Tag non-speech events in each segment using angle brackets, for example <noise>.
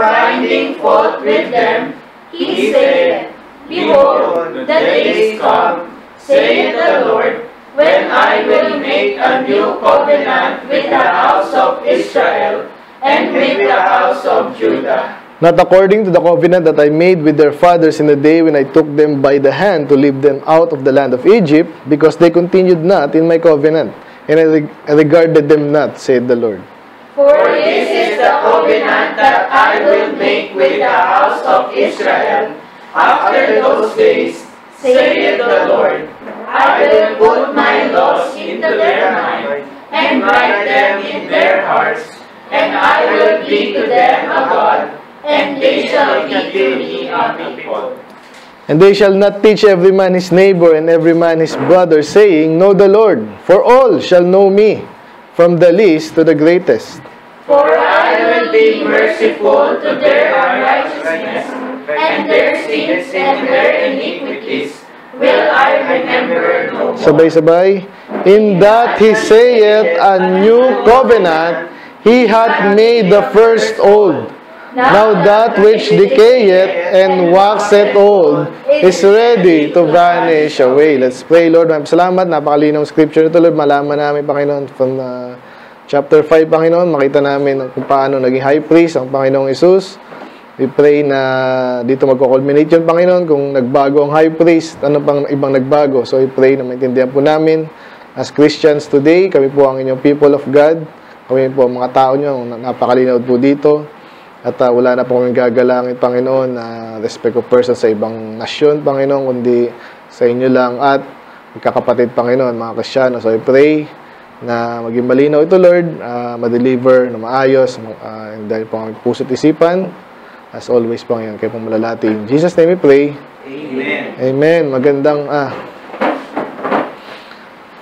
Finding fault with them, he said, Behold, the days come, saith the Lord, when I will make a new covenant with the house of Israel and with the house of Judah. Not according to the covenant that I made with their fathers in the day when I took them by the hand to lead them out of the land of Egypt, because they continued not in my covenant, and I, reg- I regarded them not, said the Lord. For this is the covenant that I will make with the house of Israel after those days, saith the Lord. I will put my laws into their mind and write them in their hearts, and I will be to them a God, and they shall be to me a people. And they shall not teach every man his neighbor and every man his brother, saying, Know the Lord, for all shall know me, from the least to the greatest. For I be merciful to their unrighteousness, and their sins and their iniquities will I remember no more. Sabay-sabay. In that he saith a new covenant, he hath made the first old. Now that which decayeth and waxeth old is ready to vanish away. Let's pray, Lord. Maraming salamat. Napakalinaw scripture nito, Lord. Malaman namin, Panginoon, from uh, chapter 5, Panginoon. Makita namin kung paano naging high priest ang Panginoong Isus. We pray na dito magko-culminate yun, Panginoon, kung nagbago ang high priest, ano pang ibang nagbago. So, we pray na maintindihan po namin as Christians today, kami po ang inyong people of God. Kami po ang mga tao nyo, napakalinaw po dito. At uh, wala na po kami gagalangin, Panginoon, na respect of person sa ibang nasyon, Panginoon, kundi sa inyo lang at magkakapatid, Panginoon, mga Kristyano. So, I pray na maging malinaw ito, Lord, uh, ma-deliver na maayos, uh, dahil po ang puso't isipan. As always, Panginoon, kayo pong malalati. In Jesus' name we pray. Amen. Amen. Magandang ah,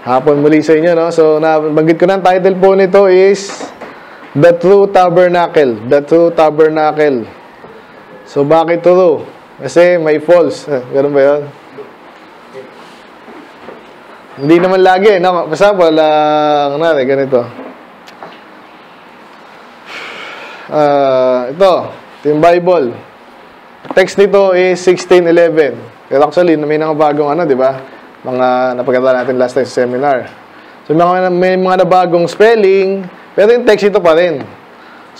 hapon muli sa inyo. No? So, nabanggit ko na ang title po nito is The True Tabernacle. The True Tabernacle. So, bakit true? Kasi may false. Eh, <laughs> ganun ba yun? Hindi naman lagi. No? Basta wala, ano, ganito. Ah, ito, ito yung Bible. Text nito is 1611. Pero actually, may mga bagong ano, di ba? Mga napagkata natin last time sa seminar. So, may mga, may mga nabagong spelling, pero yung text ito pa rin.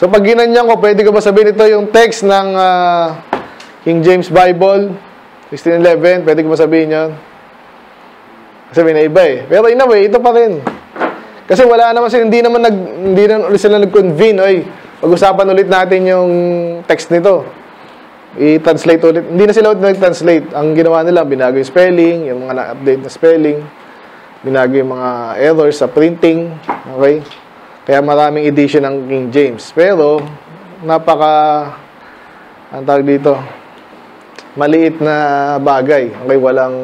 So, pag ginanyan ko, pwede ko ba sabihin ito yung text ng ah, King James Bible, 1611, pwede ko ba sabihin yun? Kasi may naiba eh. Pero in a way, ito pa rin. Kasi wala naman sila, hindi naman nag, hindi na ulit sila nag-convene, oy, pag-usapan ulit natin yung text nito. I-translate ulit. Hindi na sila ulit nag-translate. Ang ginawa nila, binago yung spelling, yung mga na-update na spelling, binago yung mga errors sa printing, okay? Kaya maraming edition ng King James. Pero, napaka, ang tawag dito, maliit na bagay. Okay, walang,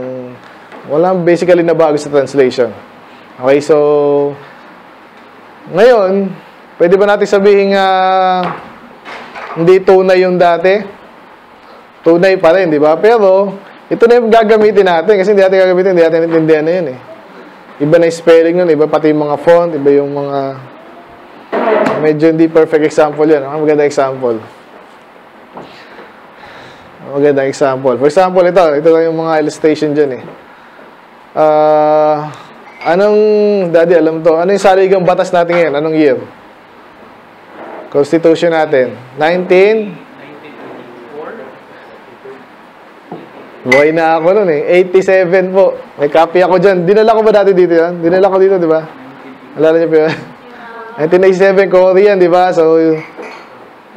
walang basically na bago sa translation. Okay, so, ngayon, pwede ba natin sabihin nga hindi tunay yung dati? Tunay pa rin, di ba? Pero, ito na yung gagamitin natin kasi hindi natin gagamitin, hindi natin intindihan na yun eh. Iba na spelling nun, iba pati yung mga font, iba yung mga medyo hindi perfect example yan. Ang maganda example. Ang maganda example. For example, ito. Ito lang yung mga illustration dyan eh. Ah... Anong, daddy, alam to, ano yung saligang batas natin ngayon? Anong year? Constitution natin. 19? 1924. Buhay na ako nun eh. 87 po. May copy ako dyan. Dinala ko ba dati dito yan? Dinala ko dito, di ba? Alala niyo pa yun? 1987, Korean, di ba? So,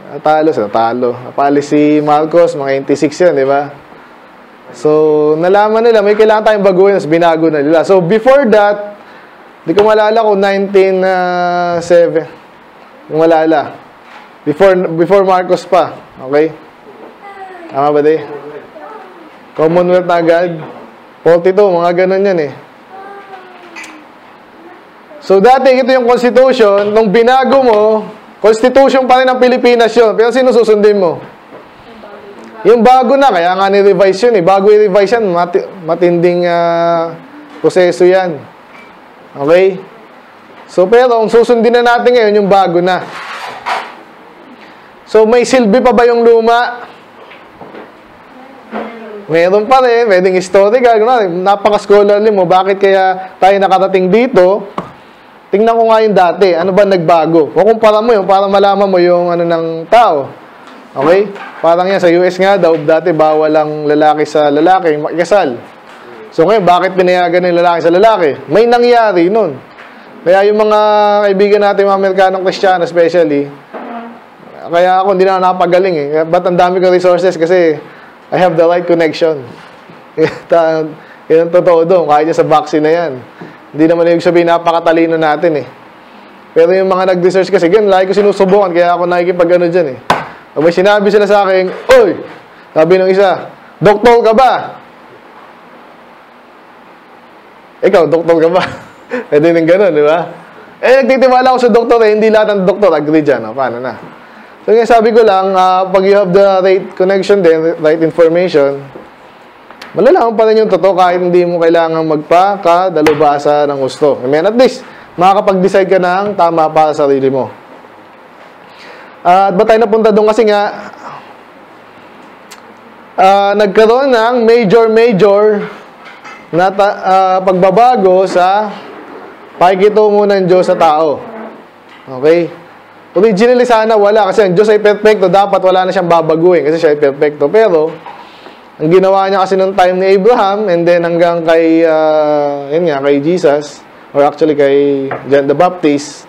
natalo natalo. Napali si Marcos, mga 86 yan, di ba? So, nalaman nila, may kailangan tayong baguhin, tapos binago na nila. So, before that, di ko malala kung 1907. Yung malala. Before, before Marcos pa. Okay? Tama ba, di? Commonwealth na agad. 42, mga ganun yan eh. So, dati ito yung constitution. Nung binago mo, constitution pa rin ng Pilipinas yun. Pero sino susundin mo? Yung bago na, kaya nga ni-revise yun eh. Bago i-revise yan, mati- matinding ah, proseso yan. Okay? So, pero ang susundin na natin ngayon, yung bago na. So, may silbi pa ba yung luma? Meron pa rin, pwedeng historical. Napaka-scholarly mo, bakit kaya tayo nakarating dito? Tingnan ko nga yung dati, ano ba nagbago? O kumpara mo yun, para malaman mo yung ano ng tao. Okay? Parang yan, sa US nga daw, dati bawal ang lalaki sa lalaki, makikasal. So ngayon, bakit pinayagan ng lalaki sa lalaki? May nangyari nun. Kaya yung mga kaibigan natin, mga Amerikanong Kristiyano especially, kaya ako hindi na napagaling eh. Ba't ang dami kong resources? Kasi I have the right connection. <laughs> Yan ang totoo doon. Kahit sa vaccine na yan. Hindi naman yung sabihin napakatalino natin eh. Pero yung mga nag-research kasi, ganun, lagi ko sinusubukan, kaya ako nakikipag ano dyan eh. Pag may sinabi sila sa akin, Oy! Sabi ng isa, Doktor ka ba? Ikaw, doktor ka ba? <laughs> Pwede nang ganun, di ba? Eh, nagtitiwala ako sa doktor eh, hindi lahat ng doktor agree dyan. O, paano na? So, yung sabi ko lang, ah, pag you have the right connection din, right information, malalaman pa rin yung totoo kahit hindi mo kailangan magpakadalubasa ng gusto. I mean, at least, makakapag-decide ka ng tama para sa sarili mo. At ba tayo napunta doon kasi nga, ah, nagkaroon ng major-major na ta- ah, pagbabago sa pakikitungo ng Diyos sa tao. Okay? Originally sana wala kasi ang Diyos ay perfecto, dapat wala na siyang babaguhin kasi siya ay perfecto. Pero, ang ginawa niya kasi nung time ni Abraham and then hanggang kay, ah, yun nga, kay Jesus, or actually kay John the Baptist,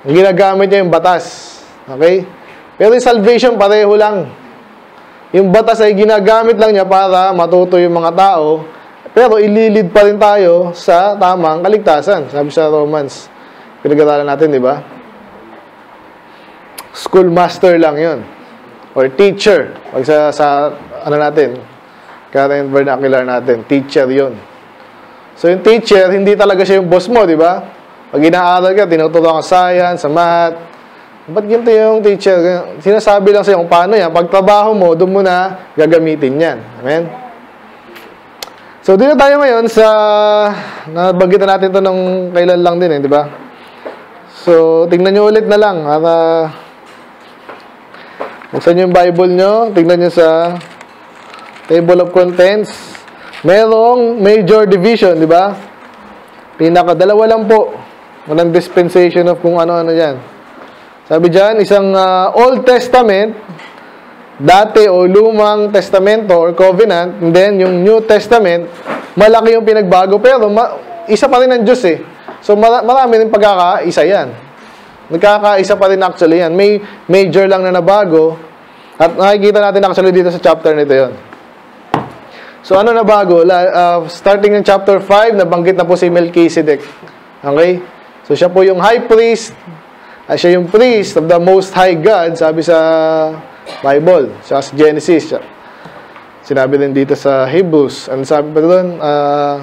ang ginagamit niya yung batas. Okay? Pero yung salvation, pareho lang. Yung batas ay ginagamit lang niya para matuto yung mga tao, pero ililid pa rin tayo sa tamang kaligtasan. Sabi sa Romans, pinag-aralan natin, di ba? Schoolmaster lang yon Or teacher. Pag sa, sa ano natin, current vernacular natin, teacher yon So yung teacher, hindi talaga siya yung boss mo, di ba? Pag inaaral ka, tinuturuan ka sa science, sa math, ba't ganito yung teacher? Sinasabi lang sa'yo kung paano yan. Pag trabaho mo, doon mo na gagamitin yan. Amen? So, dito tayo ngayon sa, nabagitan natin to nung kailan lang din eh, di ba? So, tingnan nyo ulit na lang. Para, buksan nyo yung Bible nyo, tingnan nyo sa table of contents. Merong major division, di ba? Pinaka, dalawa lang po. Walang dispensation of kung ano-ano yan. Sabi dyan, isang uh, Old Testament, dati o lumang testamento or covenant, and then yung New Testament, malaki yung pinagbago, pero isa pa rin ang Diyos eh. So mar- marami rin pagkakaisa yan. Nagkakaisa pa rin actually yan. May major lang na nabago, at nakikita natin actually dito sa chapter nito yon. So ano na bago? Uh, starting ng chapter 5, nabanggit na po si Melchizedek. Okay? So siya po yung high priest, ay siya yung priest of the most high God, sabi sa Bible, sa Genesis. Sinabi din dito sa Hebrews. Ano sabi pa doon? Uh,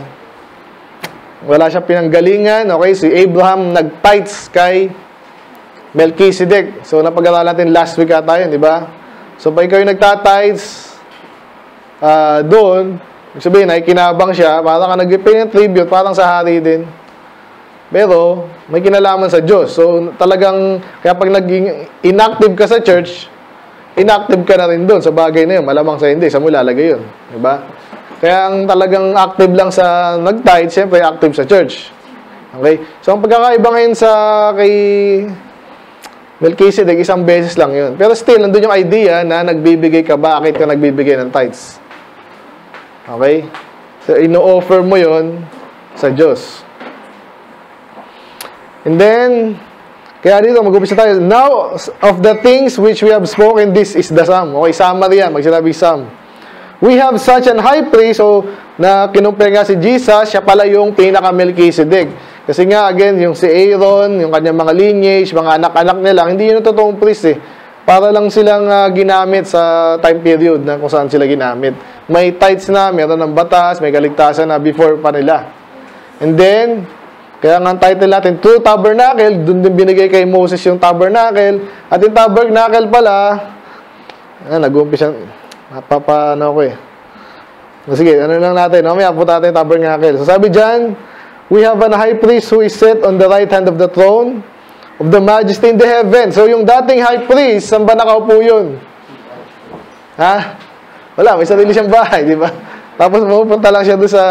wala siya pinanggalingan. Okay, si Abraham nag-tithes kay Melchizedek. So, napag-aralan natin last week ata yun, di ba? So, pag yung nagtatides uh, doon, sabihin, ay kinabang siya, parang ka nag-pay ng tribute, parang sa hari din. Pero, may kinalaman sa Diyos. So, talagang, kaya pag naging inactive ka sa church, inactive ka na rin doon sa bagay na yun. Malamang sa hindi, sa mo lalagay yun. Diba? Kaya ang talagang active lang sa nag-tithe, siyempre active sa church. Okay? So, ang pagkakaiba ngayon sa kay Melchizedek, isang beses lang yun. Pero still, nandun yung idea na nagbibigay ka, bakit ka nagbibigay ng tithes. Okay? So, ino-offer mo yon sa Diyos. And then, kaya dito, mag-umpisa tayo. Now, of the things which we have spoken, this is the sum. Okay, summary yan. Magsinabi sum. We have such an high priest, so, na kinumpare nga si Jesus, siya pala yung pinaka-Melchizedek. Kasi nga, again, yung si Aaron, yung kanyang mga lineage, mga anak-anak nila, hindi yun totoong priest eh. Para lang silang uh, ginamit sa time period na kung saan sila ginamit. May tithes na, meron ng batas, may kaligtasan na before pa nila. And then, kaya nga ang title natin, True Tabernacle, dun din binigay kay Moses yung tabernacle. At yung tabernacle pala, ah, nag-umpisa, napapano ko eh. Sige, ano lang natin, no? may abot natin yung tabernacle. So sabi dyan, We have an high priest who is set on the right hand of the throne, of the majesty in the heaven. So, yung dating high priest, saan ba nakaupo yun? Ha? Wala, may sarili siyang bahay, di ba? Tapos pupunta lang siya doon sa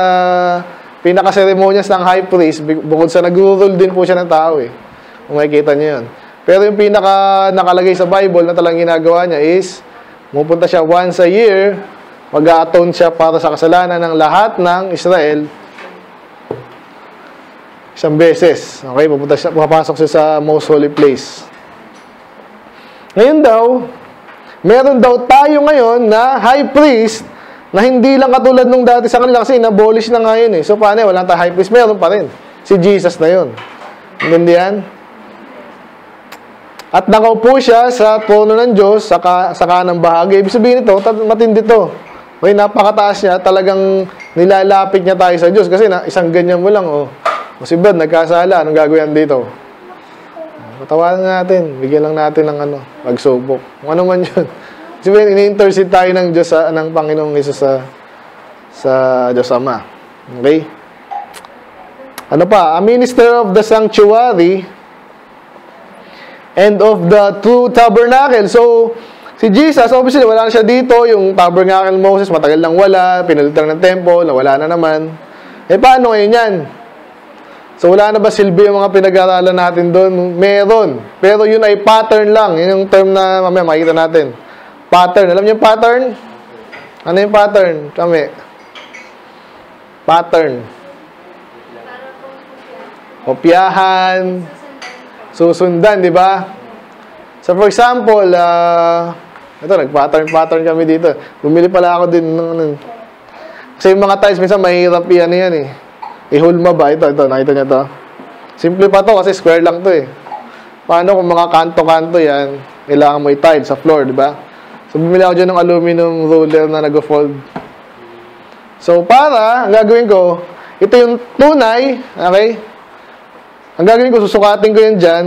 pinaka-ceremonies ng high priest, bukod sa nag-rule din po siya ng tao eh. Kung makikita niyo yun. Pero yung pinaka nakalagay sa Bible na talang ginagawa niya is, pupunta siya once a year, mag-atone siya para sa kasalanan ng lahat ng Israel isang beses. Okay, pupunta siya, pumapasok siya sa most holy place. Ngayon daw, meron daw tayo ngayon na high priest na hindi lang katulad nung dati sa kanila kasi inabolish na ngayon eh. So paano, wala tayong high priest, meron pa rin. Si Jesus na yun. Intindihan? At nakaupo siya sa trono ng Diyos sa, ka, sa kanang bahagi. Ibig sabihin nito, matindi to. May napakataas niya, talagang nilalapit niya tayo sa Diyos. Kasi na, isang ganyan mo lang, oh. O si Brad, nagkasala. Anong gagawin dito? Patawanan natin. Bigyan lang natin ng ano, pagsubok. Kung ano man yun. Kasi ini-intercede tayo ng Diyos sa, ng Panginoong Isus sa sa Diyos Ama. Okay? Ano pa? A minister of the sanctuary and of the true tabernacle. So, si Jesus, obviously, wala na siya dito. Yung tabernacle Moses, matagal lang wala. Pinalitan ng temple, nawala na naman. Eh, paano ngayon yan? So, wala na ba silbi yung mga pinag-aralan natin doon? Meron. Pero yun ay pattern lang. Yun yung term na mamaya makikita natin. Pattern. Alam niyo yung pattern? Ano yung pattern? Kami. Pattern. Kopyahan. Susundan, di ba? So, for example, uh, ito, nag-pattern-pattern kami dito. Bumili pala ako din ng, ng kasi yung mga tiles, minsan mahirap yan yan eh. Ihulma ba? Ito, ito, nakita niyo to. Simple pa to kasi square lang to eh. Paano kung mga kanto-kanto yan, kailangan mo i-tile sa floor, di ba? So, bumili ako dyan ng aluminum ruler na nag-fold. So, para, ang gagawin ko, ito yung tunay, okay? Ang gagawin ko, susukatin ko yan dyan.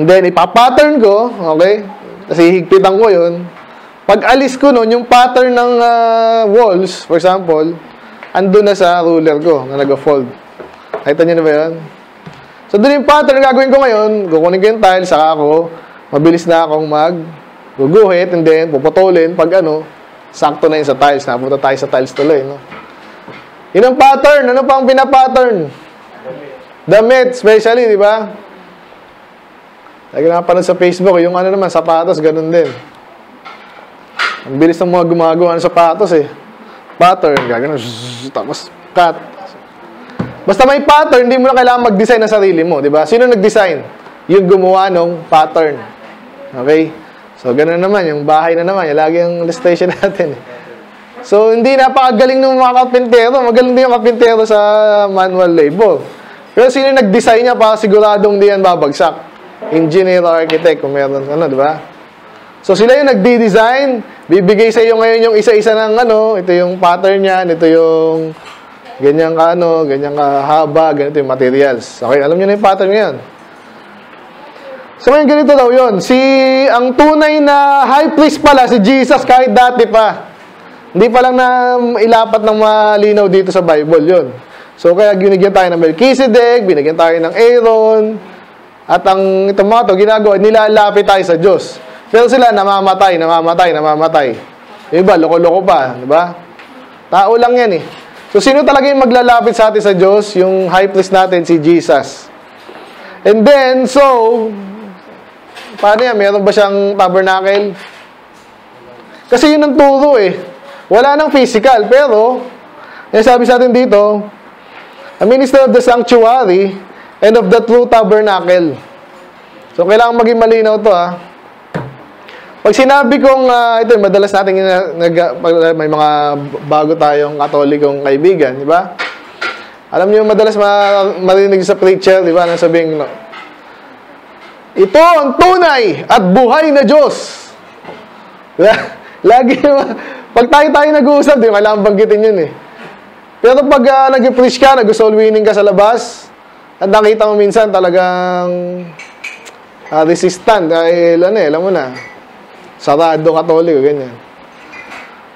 And then, ipapattern ko, okay? Kasi higpitan ko yun. Pag alis ko nun, yung pattern ng uh, walls, for example, andun na sa ruler ko na nag-fold. Nakita niyo na ba yun? So, doon yung pattern na gagawin ko ngayon, kukunin ko yung tile, saka ako, mabilis na akong mag guguhit, and then, puputulin, pag ano, sakto na yun sa tiles. Napunta tayo sa tiles tuloy, no? Yun ang pattern. Ano pang pinapattern? Damit, especially, di ba? Lagi nakapanood sa Facebook, yung ano naman, sapatos, ganun din. Ang bilis ng mga gumagawa ng sapatos eh. Pattern, gagano, tapos cut. Basta may pattern, hindi mo na kailangan mag-design ng sarili mo, di ba? Sino nag-design? Yung gumawa ng pattern. Okay? So, ganun naman, yung bahay na naman, yung lagi yung illustration <laughs> natin. So, hindi napakagaling ng mga kapintero. Magaling din yung kapintero sa manual labor. Pero sino nag-design niya para siguradong di yan babagsak? Engineer or architect, kung meron, ano, di ba? So, sila yung nagdi-design, bibigay sa iyo ngayon yung isa-isa ng ano, ito yung pattern niyan, ito yung ganyan ka ano, ganyan ka haba, ganito yung materials. Okay, alam niyo na yung pattern ngayon. So, ngayon ganito daw yun. Si, ang tunay na high priest pala, si Jesus, kahit dati pa. Hindi pa lang na ilapat ng malinaw dito sa Bible yun. So, kaya binigyan tayo ng Melchizedek, binigyan tayo ng Aaron, at ang itong mga to, ginagawa, nilalapit tayo sa Diyos. Pero sila namamatay, namamatay, namamatay. Iba, loko-loko pa, di ba? Tao lang yan eh. So, sino talaga yung maglalapit sa atin sa Diyos? Yung high priest natin, si Jesus. And then, so, paano yan? Meron ba siyang tabernacle? Kasi yun ang turo eh. Wala nang physical, pero, yung sabi sa atin dito, a minister of the sanctuary and of the true tabernacle. So, kailangan maging malinaw to ah. Pag sinabi kong, uh, ito, madalas natin nag, may mga bago tayong katolikong kaibigan, di ba? Alam niyo, madalas ma marinig sa preacher, di ba, na sabing, no, ito ang tunay at buhay na Diyos. Lagi, pag tayo-tayo nag-uusap, di kailangan banggitin yun eh. Pero pag uh, nag-preach ka, nag-soul winning ka sa labas, at nakita mo minsan talagang uh, resistant dahil ano eh, alam mo na, sarado katoliko, ganyan.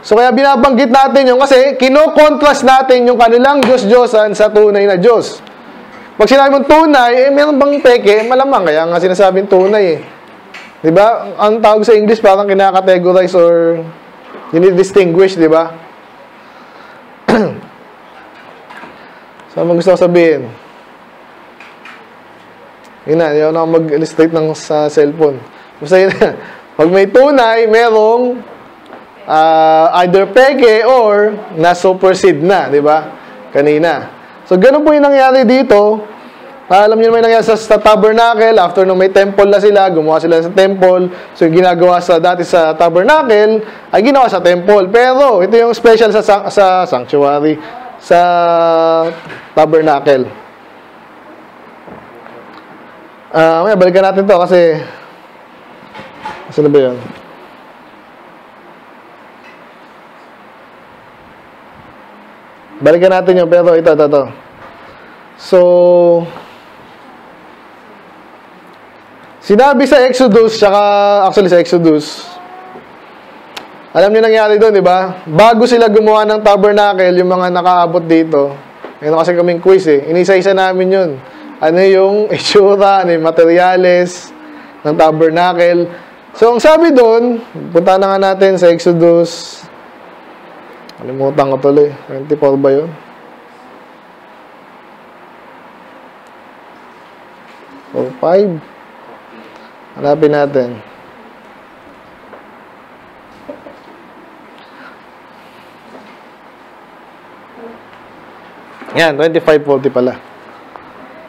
So kaya binabanggit natin yung kasi kino-contrast natin yung kanilang Diyos-Diyosan sa tunay na Diyos. Pag sinabi mong tunay, eh, meron bang peke? Malamang, kaya nga sinasabing tunay eh. Ba? Ang tawag sa English parang kinakategorize or dinidistinguish, di ba? <clears throat> so, ano gusto ko sabihin? Yun na, yun ako mag-illustrate ng sa cellphone. Basta yun. <laughs> Pag may tunay, merong uh, either peke or na-supersede na, di ba? Kanina. So, ganun po yung nangyari dito. Ah, alam niyo naman yung nangyari sa, sa tabernacle, after nung may temple na sila, gumawa sila sa temple. So, ginagawa sa dati sa tabernacle, ay ginawa sa temple. Pero, ito yung special sa, sa, sa sanctuary, sa tabernacle. Ah, uh, balikan natin to kasi Saan ba yun? Balikan natin yung pero ito, ito, ito. So, sinabi sa Exodus, saka actually sa Exodus, alam niyo nangyari doon, di ba? Bago sila gumawa ng tabernacle, yung mga nakaabot dito, ngayon kasi kaming quiz eh, inisa-isa namin yun. Ano yung <laughs> itsura, ano yung materyales ng tabernacle, So, ang sabi doon, punta na nga natin sa Exodus. Kalimutan ko tuloy. 24 ba yun? Or 5? Hanapin natin. Yan, 25.40 pala.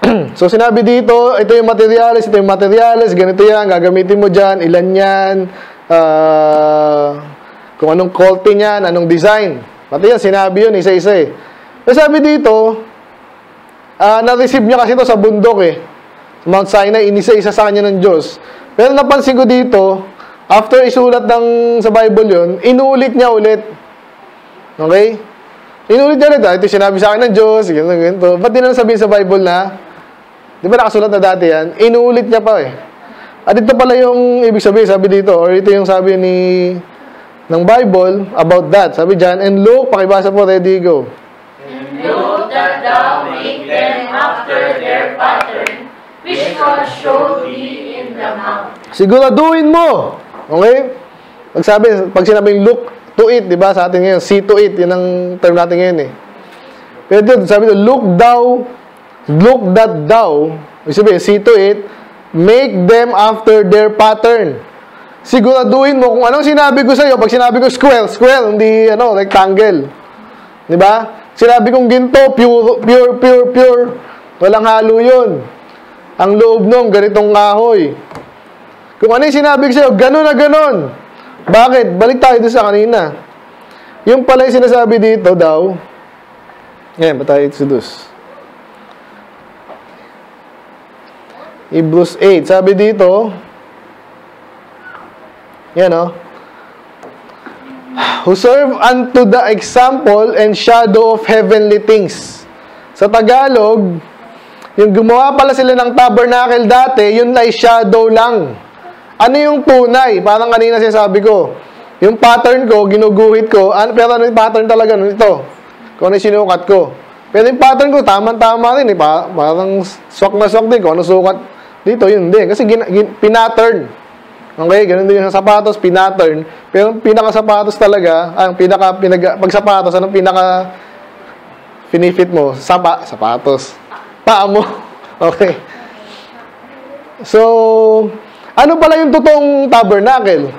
<clears throat> so, sinabi dito, ito yung materials, ito yung materials, ganito yan, gagamitin mo dyan, ilan yan, uh, kung anong quality niyan, anong design. Pati yan, sinabi yun, isa-isa eh. So, sabi dito, uh, na-receive niya kasi ito sa bundok eh. Sa Mount Sinai, inisa-isa sa kanya ng Diyos. Pero napansin ko dito, after isulat ng sa Bible yun, inulit niya ulit. Okay? Inulit niya ulit, ah, ito sinabi sa akin ng Diyos, ganito, ganito. Ba't di na sabihin sa Bible na, Di ba nakasulat na dati yan? Inuulit niya pa eh. At ito pala yung ibig sabihin, sabi dito, or ito yung sabi ni ng Bible about that. Sabi dyan, and look, pakibasa po, ready, go. And look that thou make them after their pattern, which God showed thee in the mount. Siguraduhin mo. Okay? Pag sabi, pag sinabing look to it, di ba, sa atin ngayon, see to it, yun ang term natin ngayon eh. Pero dito, sabi dito, look thou Look that thou, sabihin, see to it, make them after their pattern. Siguraduhin mo kung anong sinabi ko sa iyo. Pag sinabi ko square, square, hindi ano, rectangle. Di ba? Sinabi kong ginto, pure, pure, pure, pure. Walang halo yun. Ang loob nung ganitong kahoy. Kung ano yung sinabi ko sa iyo, ganun na ganun. Bakit? Balik tayo doon sa kanina. Yung pala yung sinasabi dito daw, ngayon, ba tayo introduce? Hebrews 8. Sabi dito, o, oh, <sighs> who serve unto the example and shadow of heavenly things. Sa Tagalog, yung gumawa pala sila ng tabernacle dati, yun ay shadow lang. Ano yung tunay? Parang kanina sinasabi ko, yung pattern ko, ginuguhit ko, ano, pero ano yung pattern talaga nun ito? Kung ano yung sinukat ko. Pero yung pattern ko, tama-tama rin eh. Parang swak na swak din. Kung ano sukat dito, yun din. Kasi gin, gin, pinattern. Okay, ganun din yung sapatos, pinattern. Pero yung pinaka-sapatos talaga, ang pinaka, pinag, pag sapatos, anong pinaka finifit mo? Sapa, sapatos. Paa mo. <laughs> Okay. So, ano pala yung totoong tabernacle?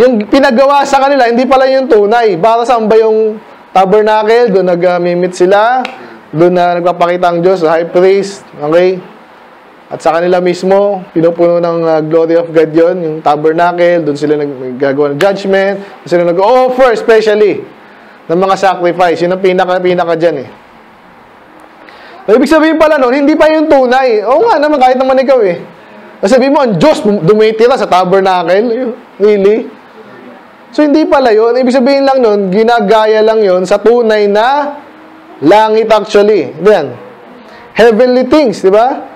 Yung pinagawa sa kanila, hindi pala yung tunay. Para saan ba yung tabernacle? Doon nag-mimit sila. Doon na nagpapakita ang Diyos, high priest. Okay? At sa kanila mismo, pinupuno ng uh, glory of God yon yung tabernacle, doon sila naggagawa ng judgment, doon sila nag-offer especially ng mga sacrifice. Yun ang pinaka-pinaka dyan eh. So, ibig sabihin pala nun, hindi pa yung tunay. Oo nga naman, kahit naman ikaw eh. Sabihin mo, ang Diyos dumitira sa tabernacle. Really? So, hindi pala yun. Ibig sabihin lang nun, ginagaya lang yun sa tunay na langit actually. Yan. Heavenly things, di ba?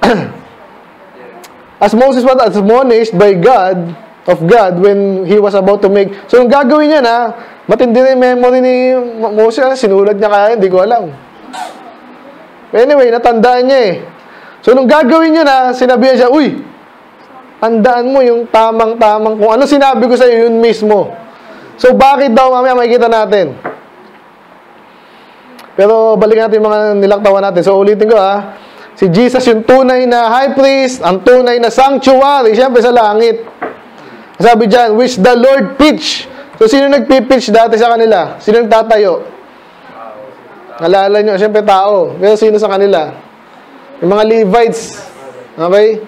<clears throat> As Moses was admonished by God, of God, when he was about to make... So, yung gagawin niya na, matindi na yung memory ni Moses, sinulat niya kaya, hindi ko alam. Anyway, natandaan niya eh. So, nung gagawin niya na, sinabihan siya, Uy, tandaan mo yung tamang-tamang kung ano sinabi ko sa iyo, yun mismo. So, bakit daw, mamaya makikita natin. Pero, balikan natin yung mga nilaktawan natin. So, ulitin ko ha. Si Jesus yung tunay na high priest, ang tunay na sanctuary, siyempre sa langit. Sabi dyan, which the Lord pitch. So, sino nagpipitch dati sa kanila? Sino nagtatayo? Nalala nyo, siyempre tao. Pero sino sa kanila? Yung mga Levites. Okay?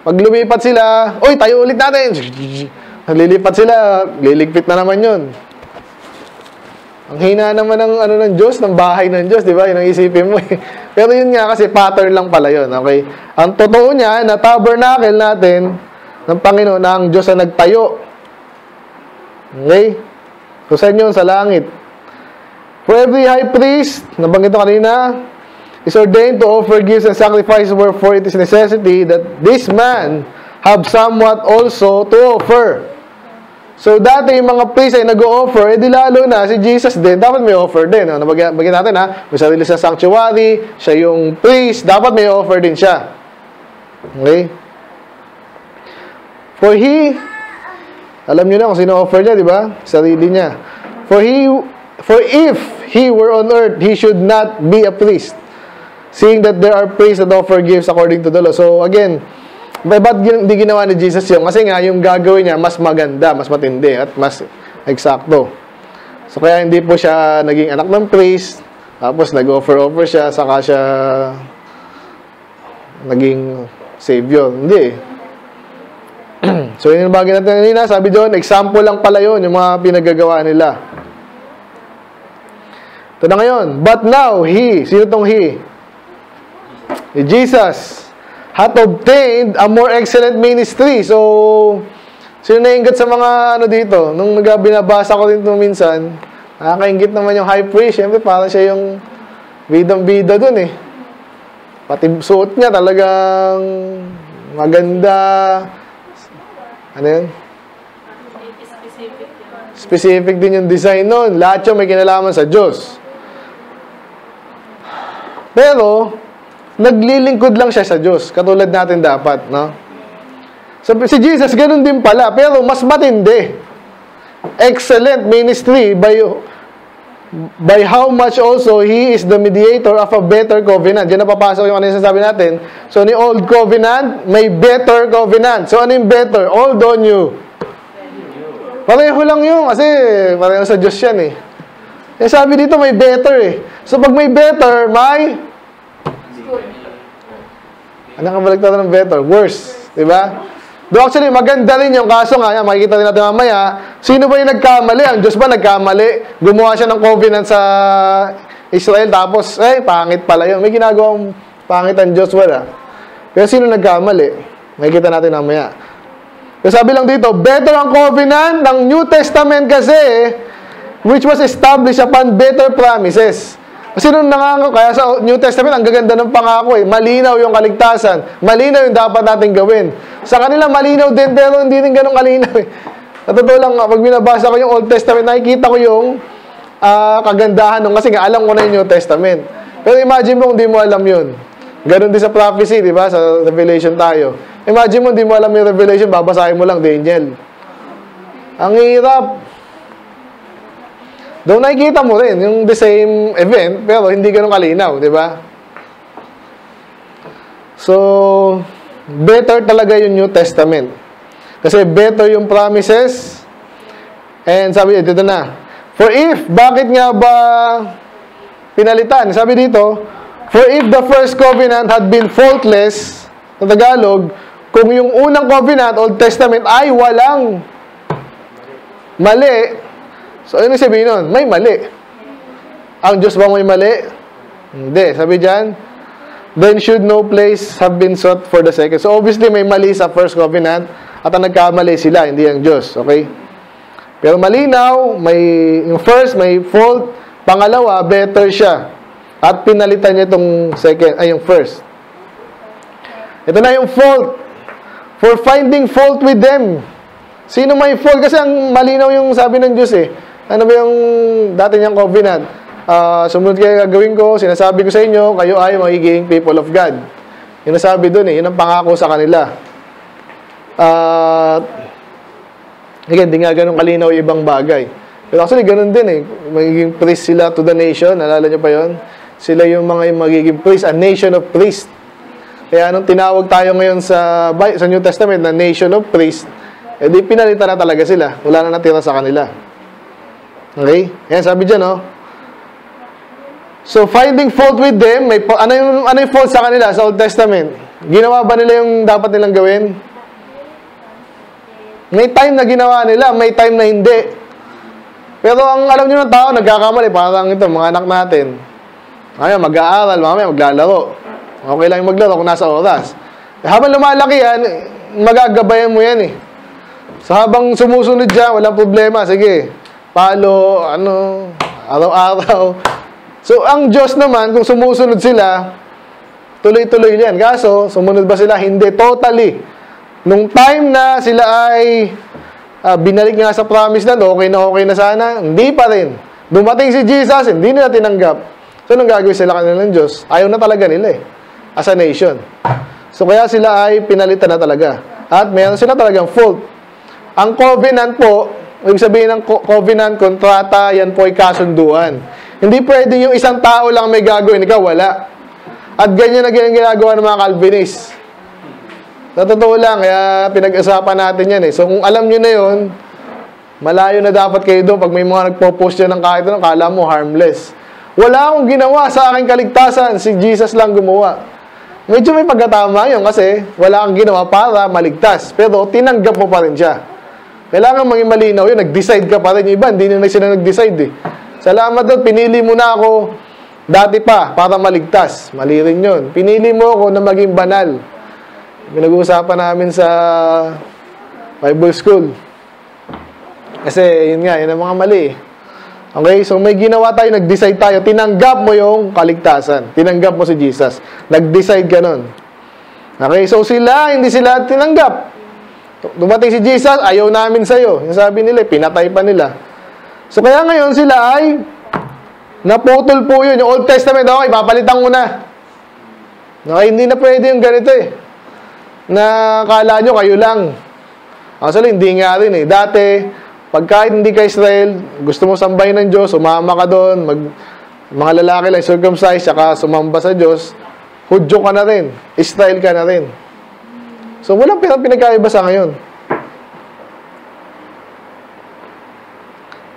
Pag lumipat sila, Uy, tayo ulit natin. <laughs> Lilipat sila, liligpit na naman yun. Ang hina naman ng ano ng Diyos, ng bahay ng Diyos, di ba? Yun ang isipin mo eh. Pero yun nga kasi pattern lang pala yun, okay? Ang totoo niya, na tabernacle natin ng Panginoon na ang Diyos ang nagtayo. Okay? So saan? Sa langit. For every high priest, nabanggit ko kanina, is ordained to offer gifts and sacrifices wherefore it is necessity that this man have somewhat also to offer. So, dati yung mga priest ay nag-o-offer, edi lalo na si Jesus din, dapat may offer din. Ano, bagay natin ha, may sarili sa sanctuary, siya yung priest, dapat may offer din siya. Okay? For he, alam niyo na kung sino offer niya, di ba? Sarili niya. For he, for if he were on earth, he should not be a priest. Seeing that there are priests that offer gifts according to the law. So, again, Ba- ba't hindi ginawa ni Jesus yung? Kasi nga, yung gagawin niya, mas maganda, mas matindi, at mas eksakto. So, kaya hindi po siya naging anak ng priest, tapos nag-offer-offer siya, saka siya naging savior. Hindi. <clears throat> so, yun yung bagay natin kanina. Sabi doon, example lang pala yun, yung mga pinagagawa nila. Ito na ngayon. But now, He, sino tong He? Jesus hath obtained a more excellent ministry. So, sino nainggit sa mga ano dito? Nung binabasa ko dito minsan, nakakaingit naman yung high priest. Siyempre, parang siya yung bidang-bida dun eh. Pati suot niya talagang maganda. Ano yun? Specific din yung design nun. Lahat yun may kinalaman sa Diyos. Pero, naglilingkod lang siya sa Diyos. Katulad natin dapat, no? So, si Jesus, ganun din pala. Pero mas matindi. Excellent ministry by by how much also He is the mediator of a better covenant. Diyan napapasok yung ano yung sasabi natin. So, ni old covenant, may better covenant. So, ano yung better? Old or new? Pareho lang yun. Kasi, pareho sa Diyos yan eh. Eh, sabi dito, may better eh. So, pag may better, may ano ka balik ng better? Worse. Di ba? Do actually, maganda rin yung kaso nga, yan, makikita rin natin mamaya, sino ba yung nagkamali? Ang Diyos ba nagkamali? Gumawa siya ng covenant sa Israel, tapos, eh, pangit pala yun. May ginagawang pangit ang Diyos, wala. Pero sino nagkamali? Makikita natin mamaya. Pero sabi lang dito, better ang covenant ng New Testament kasi, which was established upon better promises. Kasi nung nangako, kaya sa New Testament, ang gaganda ng pangako eh. Malinaw yung kaligtasan. Malinaw yung dapat natin gawin. Sa kanila, malinaw din, pero hindi rin ganun kalinaw eh. Sa totoo lang, pag binabasa ko yung Old Testament, nakikita ko yung ah, kagandahan nung, kasi nga, alam ko na yung New Testament. Pero imagine mo kung di mo alam yun. Ganun din sa prophecy, di ba? Sa Revelation tayo. Imagine mo, di mo alam yung Revelation, babasahin mo lang, Daniel. Ang hirap. Doon nakikita mo rin yung the same event, pero hindi ganun kalinaw, di ba? So, better talaga yung New Testament. Kasi better yung promises. And sabi dito na, For if, bakit nga ba pinalitan? Sabi dito, For if the first covenant had been faultless, sa Tagalog, kung yung unang covenant, Old Testament, ay walang mali, So, ano sabihin nun? May mali. Ang Diyos ba may mali? Hindi. Sabi dyan, then should no place have been sought for the second. So, obviously, may mali sa first covenant at ang nagkamali sila, hindi ang Diyos. Okay? Pero malinaw, may, yung first, may fault. Pangalawa, better siya. At pinalitan niya itong second, ay yung first. Ito na yung fault. For finding fault with them. Sino may fault? Kasi ang malinaw yung sabi ng Diyos eh. Ano ba yung dati niyang covenant? ah, sumunod kayo gagawin ko, sinasabi ko sa inyo, kayo ay magiging people of God. Yun ang sabi doon eh, yun ang pangako sa kanila. At, again, di nga ganun kalinaw yung ibang bagay. Pero actually, ganun din eh. Magiging priest sila to the nation. Nalala nyo pa yon Sila yung mga yung magiging priest, a nation of priests. Kaya nung tinawag tayo ngayon sa, sa New Testament na nation of priests, eh di pinalitan na talaga sila. Wala na natira sa kanila. Okay? Yan, sabi dyan, no? So, finding fault with them, may, ano, yung, ano yung fault sa kanila sa Old Testament? Ginawa ba nila yung dapat nilang gawin? May time na ginawa nila, may time na hindi. Pero ang alam niyo ng tao, nagkakamali. Parang ito, mga anak natin. Ngayon, mag-aaral, mamaya maglalaro. Okay lang yung maglaro kung nasa oras. Eh, habang lumalaki yan, magagabayan mo yan eh. So habang sumusunod dyan, walang problema. Sige, palo, ano, araw-araw. So ang Diyos naman, kung sumusunod sila, tuloy-tuloy yan. Kaso, sumunod ba sila? Hindi, totally. Nung time na sila ay ah, binalik nga sa promise land, okay na okay na sana, hindi pa rin. Dumating si Jesus, hindi nila tinanggap. So, nang gagawin sila kanila ng Diyos? Ayaw na talaga nila eh. As a nation. So, kaya sila ay pinalitan na talaga. At meron sila talagang fault. Ang covenant po, ibig sabihin ng co- covenant, kontrata, yan po ay kasunduan. Hindi pwede yung isang tao lang may gagawin, ikaw wala. At ganyan na ginagawa ng mga Calvinists. Sa totoo lang, kaya pinag-usapan natin yan eh. So kung alam nyo na yun, malayo na dapat kayo doon. Pag may mga nagpo-post yan ng kahit ano, kala mo harmless. Wala akong ginawa sa aking kaligtasan. Si Jesus lang gumawa. Medyo may pagkatama yun kasi wala kang ginawa para maligtas. Pero tinanggap mo pa rin siya. Kailangan maging malinaw yun. Nag-decide ka pa rin. Yung iba, hindi na sila nag-decide eh. Salamat doon, pinili mo na ako dati pa para maligtas. Mali rin yun. Pinili mo ako na maging banal. Pinag-uusapan namin sa Bible School. Kasi, yun nga, yun ang mga mali. Okay, so may ginawa tayo, nag-decide tayo, tinanggap mo yung kaligtasan. Tinanggap mo si Jesus. Nag-decide ka nun. Okay, so sila, hindi sila tinanggap. Dumating si Jesus, ayaw namin sa'yo. Yung sabi nila, pinatay pa nila. So kaya ngayon sila ay naputol po yun. Yung Old Testament, okay, papalitan ko na. Okay, hindi na pwede yung ganito eh. Na kala nyo kayo lang. Actually, hindi nga rin eh. Dati, pagka hindi ka Israel, gusto mo sambahin ng Diyos, umama ka doon, mag, mga lalaki lang circumcised, saka sumamba sa Diyos, hudyo ka na rin. Israel ka na rin. So, walang pinag pinagkaiba sa ngayon.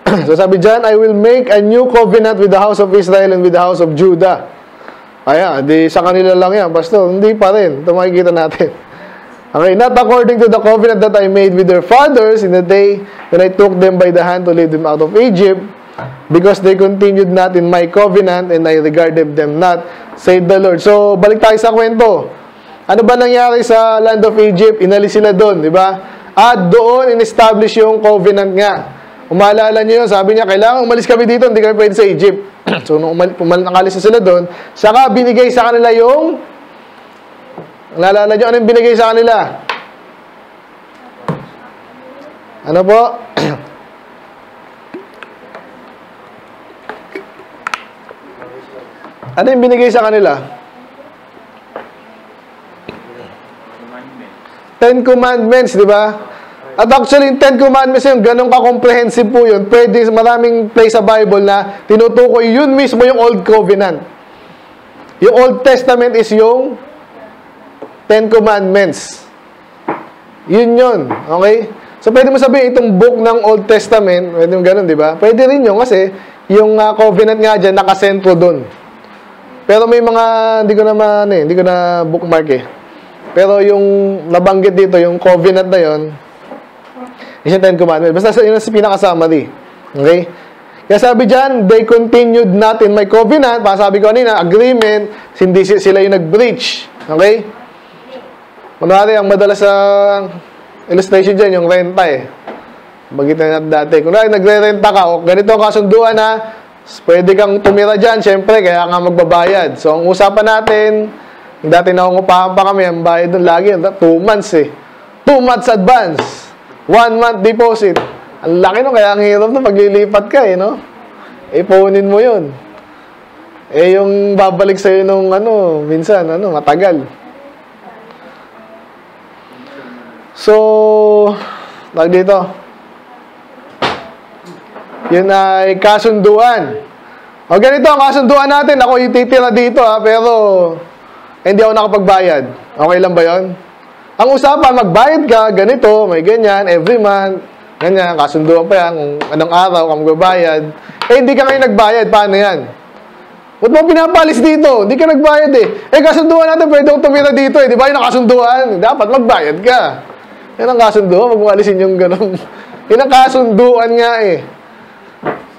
<clears throat> so, sabi dyan, I will make a new covenant with the house of Israel and with the house of Judah. Ayan, di sa kanila lang yan. Pastor, hindi pa rin. Ito makikita natin. <laughs> Okay, not according to the covenant that I made with their fathers in the day when I took them by the hand to lead them out of Egypt, because they continued not in my covenant and I regarded them not, said the Lord. So, balik tayo sa kwento. Ano ba nangyari sa land of Egypt? Inalis sila doon, di ba? At doon in-establish yung covenant nga. Umalala niyo yun, sabi niya, kailangan umalis kami dito, hindi kami pwede sa Egypt. <clears throat> so, nung umal, umal, nakalis na sila doon, saka binigay sa kanila yung Naalala nyo, anong binigay sa kanila? Ano po? <clears throat> ano yung binigay sa kanila? Ten Commandments, di ba? At actually, yung Ten Commandments yung ganun ka-comprehensive po yun. Pwede, maraming place sa Bible na tinutukoy yun mismo yung Old Covenant. Yung Old Testament is yung Ten Commandments. Yun yun. Okay? So, pwede mo sabihin, itong book ng Old Testament, pwede mo ganun, di ba? Pwede rin yun kasi yung uh, covenant nga dyan, nakasentro doon. Pero may mga, hindi ko na man, eh, hindi ko na bookmark eh. Pero yung nabanggit dito, yung covenant na yun, is yung Ten Commandments. Basta yun ang pinaka-summary. Okay? Kaya sabi dyan, they continued not in my covenant. Para sabi ko kanina, agreement, hindi sila yung nag-breach. Okay? Kunwari, ang madalas sa illustration dyan, yung renta eh. Bagitan natin dati. Kunwari, nagre-renta ka, o ganito ang kasunduan na, pwede kang tumira dyan, syempre, kaya nga magbabayad. So, ang usapan natin, dati nakungupahan pa kami, ang bayad doon lagi, 2 months eh. 2 months advance. 1 month deposit. Ang laki no, kaya ang hirap na paglilipat ka eh, no? Ipunin mo yun. Eh, yung babalik sa'yo nung ano, minsan, ano, matagal. So, tawag dito. Yun ay kasunduan. O ganito ang kasunduan natin. Ako yung titira dito ha, pero hindi ako nakapagbayad. Okay lang ba yon? Ang usapan, magbayad ka, ganito, may ganyan, every month, ganyan, kasunduan pa yan, kung anong araw ka magbabayad. Eh, hindi ka ngayon nagbayad, paano yan? Ba't mo pinapalis dito? Hindi ka nagbayad eh. Eh, kasunduan natin, pwede akong tumira dito eh. Di ba yung nakasunduan? Dapat magbayad ka. Yan ang kasunduan, wag mo alisin yung ganun. <laughs> Yan ang kasunduan nga eh.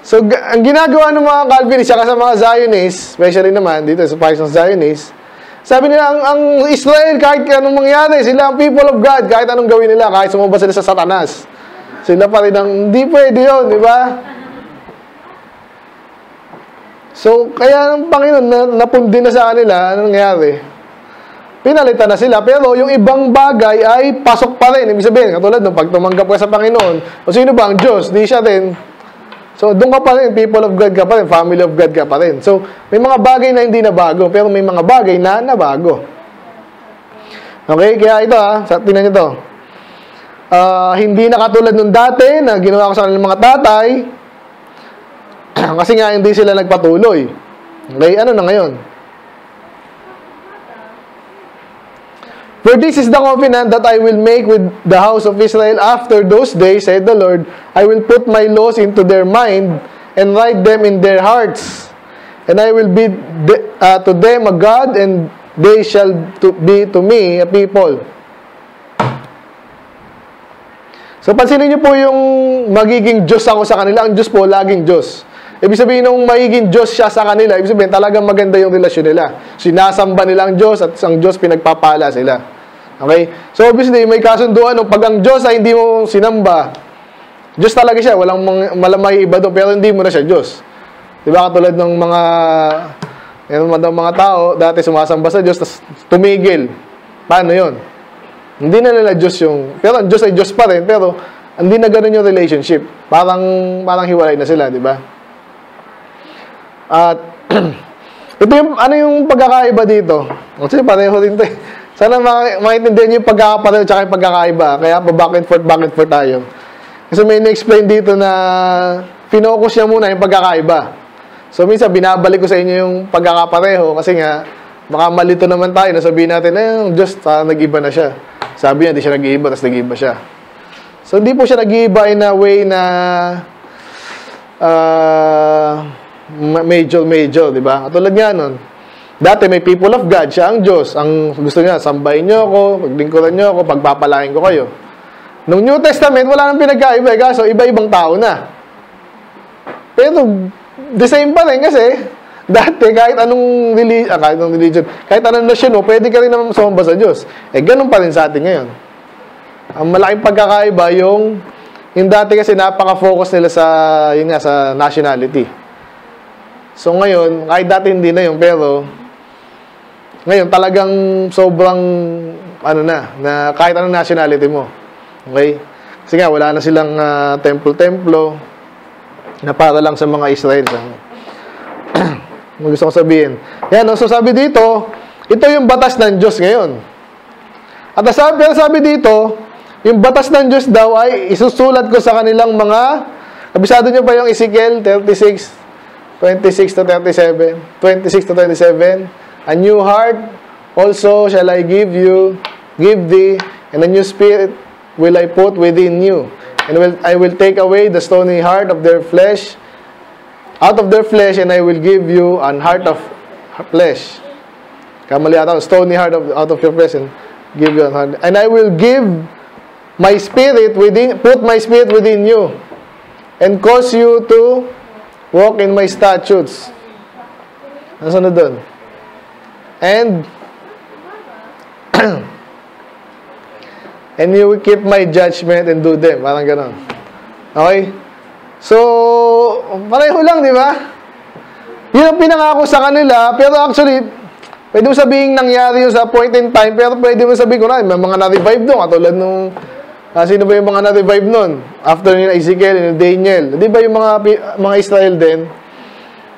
So, ang ginagawa ng mga Calvinists, saka sa mga Zionists, especially naman dito sa Pakistan Zionists, sabi nila, ang, ang Israel, kahit anong mangyari, sila ang people of God, kahit anong gawin nila, kahit sumamba sila sa satanas. Sila pa rin ang, hindi pwede yun, di ba? So, kaya ng Panginoon, na, napundi na sa kanila, ano nangyari? Pinalitan na sila, pero yung ibang bagay ay pasok pa rin. Ibig sabihin, katulad ng pag tumanggap ka sa Panginoon, o sino ba ang Diyos? Di siya din. So, doon ka pa rin, people of God ka pa rin, family of God ka pa rin. So, may mga bagay na hindi na bago, pero may mga bagay na nabago. Okay, kaya ito ha, sa, tingnan nyo to. Ah, hindi na katulad nung dati na ginawa ko sa kanilang mga tatay, <clears throat> kasi nga hindi sila nagpatuloy. Okay, ano na ngayon? For this is the covenant that I will make with the house of Israel after those days, said the Lord. I will put my laws into their mind and write them in their hearts. And I will be uh, to them a God, and they shall to be to me a people. So, pansinin niyo po yung magiging Diyos ako sa kanila. Ang Diyos po, laging Diyos. Ibig sabihin nung magiging Diyos siya sa kanila, ibig sabihin talagang maganda yung relasyon nila. Sinasamba nila ang Diyos at ang Diyos pinagpapala sila. Okay? So obviously, may kasunduan no, pag ang Diyos ay hindi mo sinamba, Diyos talaga siya, walang malamay iba doon, pero hindi mo na siya Diyos. Di ba katulad ng mga yan mga, mga tao, dati sumasamba sa Diyos, tapos tumigil. Paano yon? Hindi na nila Diyos yung, pero ang Diyos ay Diyos pa rin, pero hindi na ganun yung relationship. Parang, parang hiwalay na sila, di ba? At, <clears throat> ito yung, ano yung pagkakaiba dito? Kasi pareho din to eh. Sana ma- maintindihan niyo yung pagkakapareho at yung pagkakaiba. Kaya pa back and forth, back and forth tayo. Kasi may na-explain dito na finokus niya muna yung pagkakaiba. So, minsan binabalik ko sa inyo yung pagkakapareho kasi nga, baka malito naman tayo na sabihin natin, eh, yung Diyos, ah, nag-iba na siya. Sabi niya, di siya nag-iiba, tapos nag-iiba siya. So, hindi po siya nag-iiba in a way na ma- major, major, di ba? Katulad nga nun, dati may people of God, siya ang Diyos. Ang gusto niya, sambahin niyo ako, paglingkuran niyo ako, pagpapalain ko kayo. Nung New Testament, wala nang pinagkaiba, eh, kaso iba-ibang tao na. Pero, the same pa rin kasi, <laughs> dati kahit anong religion, ah, kahit anong religion, kahit anong nation mo, pwede ka rin naman sumamba sa Diyos. Eh, ganun pa rin sa atin ngayon. Ang malaking pagkakaiba yung, yung dati kasi napaka-focus nila sa, yun nga, sa nationality. So ngayon, kahit dati hindi na yun, pero ngayon talagang sobrang ano na, na kahit anong nationality mo. Okay? Kasi nga, wala na silang ah, templo-templo na para lang sa mga Israel. <clears throat> Gusto ko sabihin? Yan, no? so sabi dito, ito yung batas ng Diyos ngayon. At sabi, sabi dito, yung batas ng Diyos daw ay isusulat ko sa kanilang mga, kabisado nyo pa yung Ezekiel 36, 26 to 37, 26 to 27, A new heart also shall I give you, give thee, and a new spirit will I put within you. And will, I will take away the stony heart of their flesh, out of their flesh, and I will give you an heart of flesh. Kamali ata, stony heart of, out of your flesh, and give you an heart. And I will give my spirit within, put my spirit within you, and cause you to walk in my statutes. Ano sunod doon? And <clears throat> and you will keep my judgment and do them. Parang ganon. Okay? So, pareho lang, di ba? Yun ang pinangako sa kanila, pero actually, pwede mo sabihin nangyari yun sa point in time, pero pwede mo sabihin na, may mga na-revive doon, katulad nung, ah, sino ba yung mga na-revive nun? After ni Ezekiel and Daniel. Di ba yung mga, mga Israel din,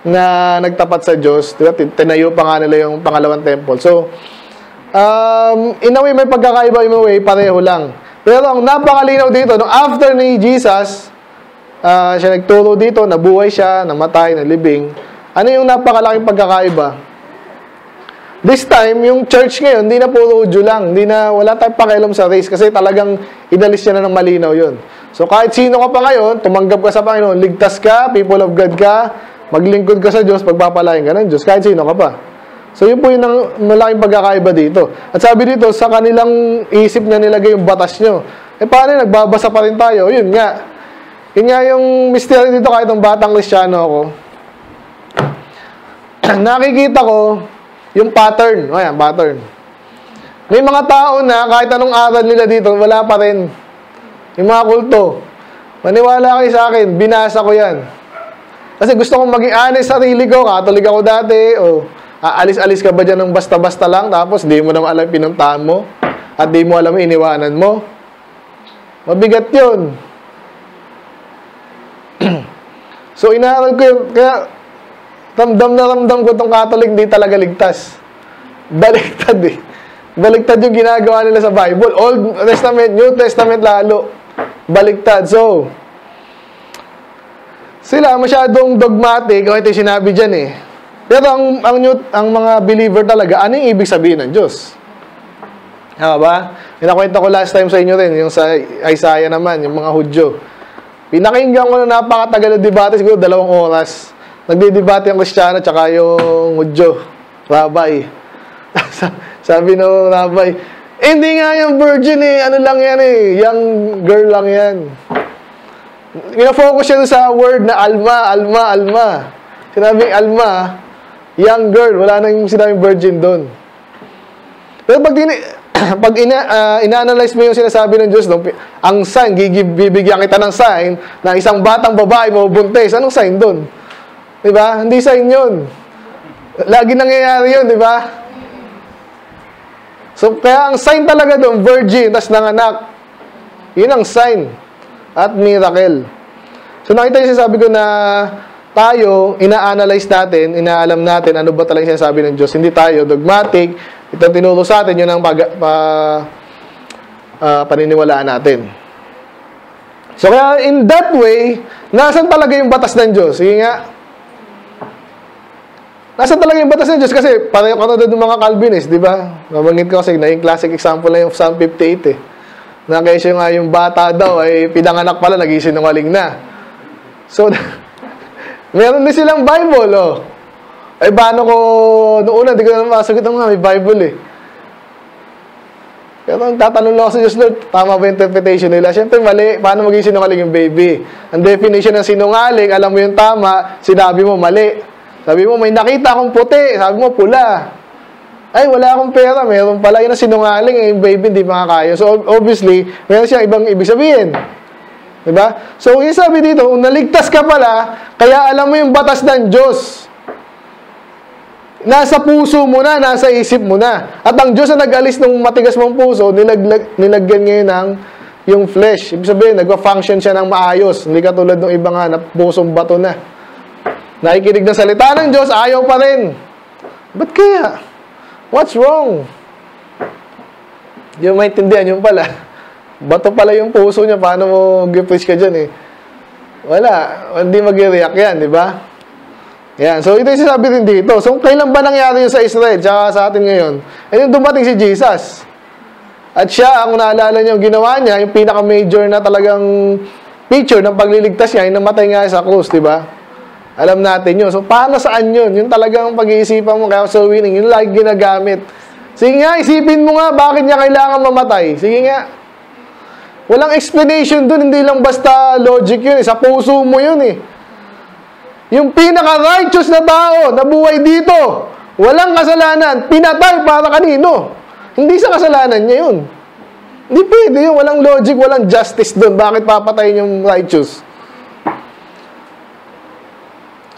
na nagtapat sa Diyos. Diba? Tin- Tinayo pa nga nila yung pangalawang temple. So, um, in a way, may pagkakaiba, in a way, pareho lang. Pero ang napakalinaw dito, nung after ni Jesus, ah, siya nagturo dito, nabuhay siya, namatay, nalibing, ano yung napakalaking pagkakaiba? This time, yung church ngayon, hindi na puro Udyo lang. Hindi na, wala tayong pakialam sa race kasi talagang inalis niya na ng malinaw yun. So, kahit sino ka pa ngayon, tumanggap ka sa Panginoon, ligtas ka, people of God ka, maglingkod ka sa Diyos, pagpapalain ka ng Diyos, kahit sino ka pa. So, yun po yung ang malaking pagkakaiba dito. At sabi dito, sa kanilang isip na nilagay yung batas nyo. Eh, paano nagbabasa pa rin tayo? Yun nga. Yun nga yung mystery dito kahit ng batang kristyano ako. <clears throat> nakikita ko yung pattern. O yan, pattern. May mga tao na kahit anong aral nila dito, wala pa rin. Yung mga kulto. Maniwala kayo sa akin, binasa ko yan. Kasi gusto kong maging honest sa sarili ko, katolik ako dati, o aalis-alis ka ba dyan ng basta-basta lang, tapos di mo naman alam pinuntahan mo, at di mo alam iniwanan mo. Mabigat yun. <clears throat> so, inaaral ko yun. Kaya, ramdam na ramdam ko itong Catholic, di talaga ligtas. Baliktad eh. Baliktad yung ginagawa nila sa Bible. Old Testament, New Testament lalo. Baliktad. So, sila masyadong dogmatic, o ito yung sinabi dyan eh. Pero ang, ang, new, ang mga believer talaga, ano yung ibig sabihin ng Diyos? Tama ba? Pinakwento ko last time sa inyo rin, yung sa Isaiah naman, yung mga Hudyo. Pinakinggan ko na napakatagal na debate, siguro dalawang oras. Nagdidebate ang Kristiyano tsaka yung Hudyo. Rabbi. <laughs> Sabi no Rabbi, eh, hindi nga yung virgin eh, ano lang yan eh, young girl lang yan. Ina-focus siya sa word na alma, alma, alma. Sinabing alma, young girl, wala nang sinabing virgin doon. Pero pag, dini, <clears throat> pag ina, uh, ina-analyze mo yung sinasabi ng Diyos, no, ang sign, gigib, bibigyan kita ng sign na isang batang babae mo buntis, anong sign doon? Di ba? Hindi sign yun. Lagi nangyayari yun, di ba? So, kaya ang sign talaga doon, virgin, tas nanganak. Yun ang sign. At miracle. So, nakita yung sinasabi ko na tayo, ina-analyze natin, inaalam natin ano ba talaga sinasabi ng Diyos. Hindi tayo dogmatic. Ito tinuro sa atin, yun ang pag, pa, uh, paniniwalaan natin. So, kaya in that way, nasan talaga yung batas ng Diyos? Sige nga. Nasaan talaga yung batas ng Diyos? Kasi pareho katulad ng mga Calvinist, di ba? Mabanggit ko kasi na yung classic example na yung Psalm 58 eh. Na kasi nga yung bata daw ay pinanganak pala, nagisinungaling na. So, <laughs> meron din silang Bible, oh. Ay, paano ko, noong una, di ko na masagot nga, may Bible eh. Pero ang tatanong lang ako sa Diyos, Lord, tama ba interpretation nila? Siyempre, mali. Paano maging sinungaling yung baby? Ang definition ng sinungaling, alam mo yung tama, sinabi mo mali. Sabi mo, may nakita akong puti. Sabi mo, pula. Ay, wala akong pera. Meron pala. Yun ang sinungaling. Eh, baby hindi makakaya. So, obviously, meron siyang ibang ibig sabihin. Diba? So, yung sabi dito, kung naligtas ka pala, kaya alam mo yung batas ng Diyos. Nasa puso mo na, nasa isip mo na. At ang Diyos na nag-alis ng matigas mong puso, nilag, nilagyan ngayon ng yung flesh. Ibig sabihin, nagwa-function siya ng maayos. Hindi katulad ng ibang na pusong bato na. Nakikinig ng salita ng Diyos, ayaw pa rin. Ba't kaya? What's wrong? Mo maintindihan yung pala. <laughs> Bato pala yung puso niya, paano mo gi-preach ka dyan eh. Wala, hindi mag-react yan, di ba? Yan. So, ito yung sinasabi din dito. So, kailan ba nangyari yun sa Israel, tsaka sa atin ngayon? Eh, yung dumating si Jesus. At siya, ang naalala niyo, ginawa niya, yung pinaka-major na talagang picture ng pagliligtas niya, yung namatay nga sa krus, di ba? Alam natin yun. So, paano saan yun? Yung talagang pag-iisipan mo, kaya sa winning, yun lagi ginagamit. Sige nga, isipin mo nga, bakit niya kailangan mamatay? Sige nga. Walang explanation dun, hindi lang basta logic yun. Eh. Sa puso mo yun eh. Yung pinaka-righteous na tao na buhay dito, walang kasalanan, pinatay para kanino? Hindi sa kasalanan niya yun. Hindi pwede yun. Walang logic, walang justice dun. Bakit papatayin yung righteous?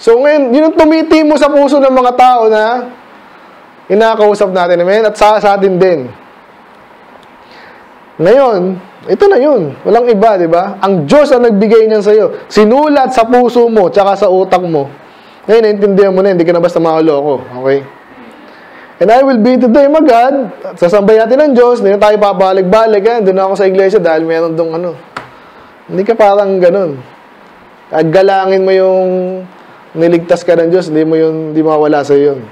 So ngayon, yun ang tumiti mo sa puso ng mga tao na inakausap natin. Amen? At sa, sa atin din. Ngayon, ito na yun. Walang iba, di ba? Ang Diyos ang nagbigay niyan sa'yo. Sinulat sa puso mo, tsaka sa utak mo. Ngayon, naintindihan mo na, hindi ka na basta makaloko. Okay? And I will be to them a God. Sasambay natin ng Diyos. Hindi na tayo papalik-balik. Eh. Doon ako sa iglesia dahil meron dong ano. Hindi ka parang ganun. At galangin mo yung niligtas ka ng Diyos. Hindi mo yun, hindi mawala sa yun.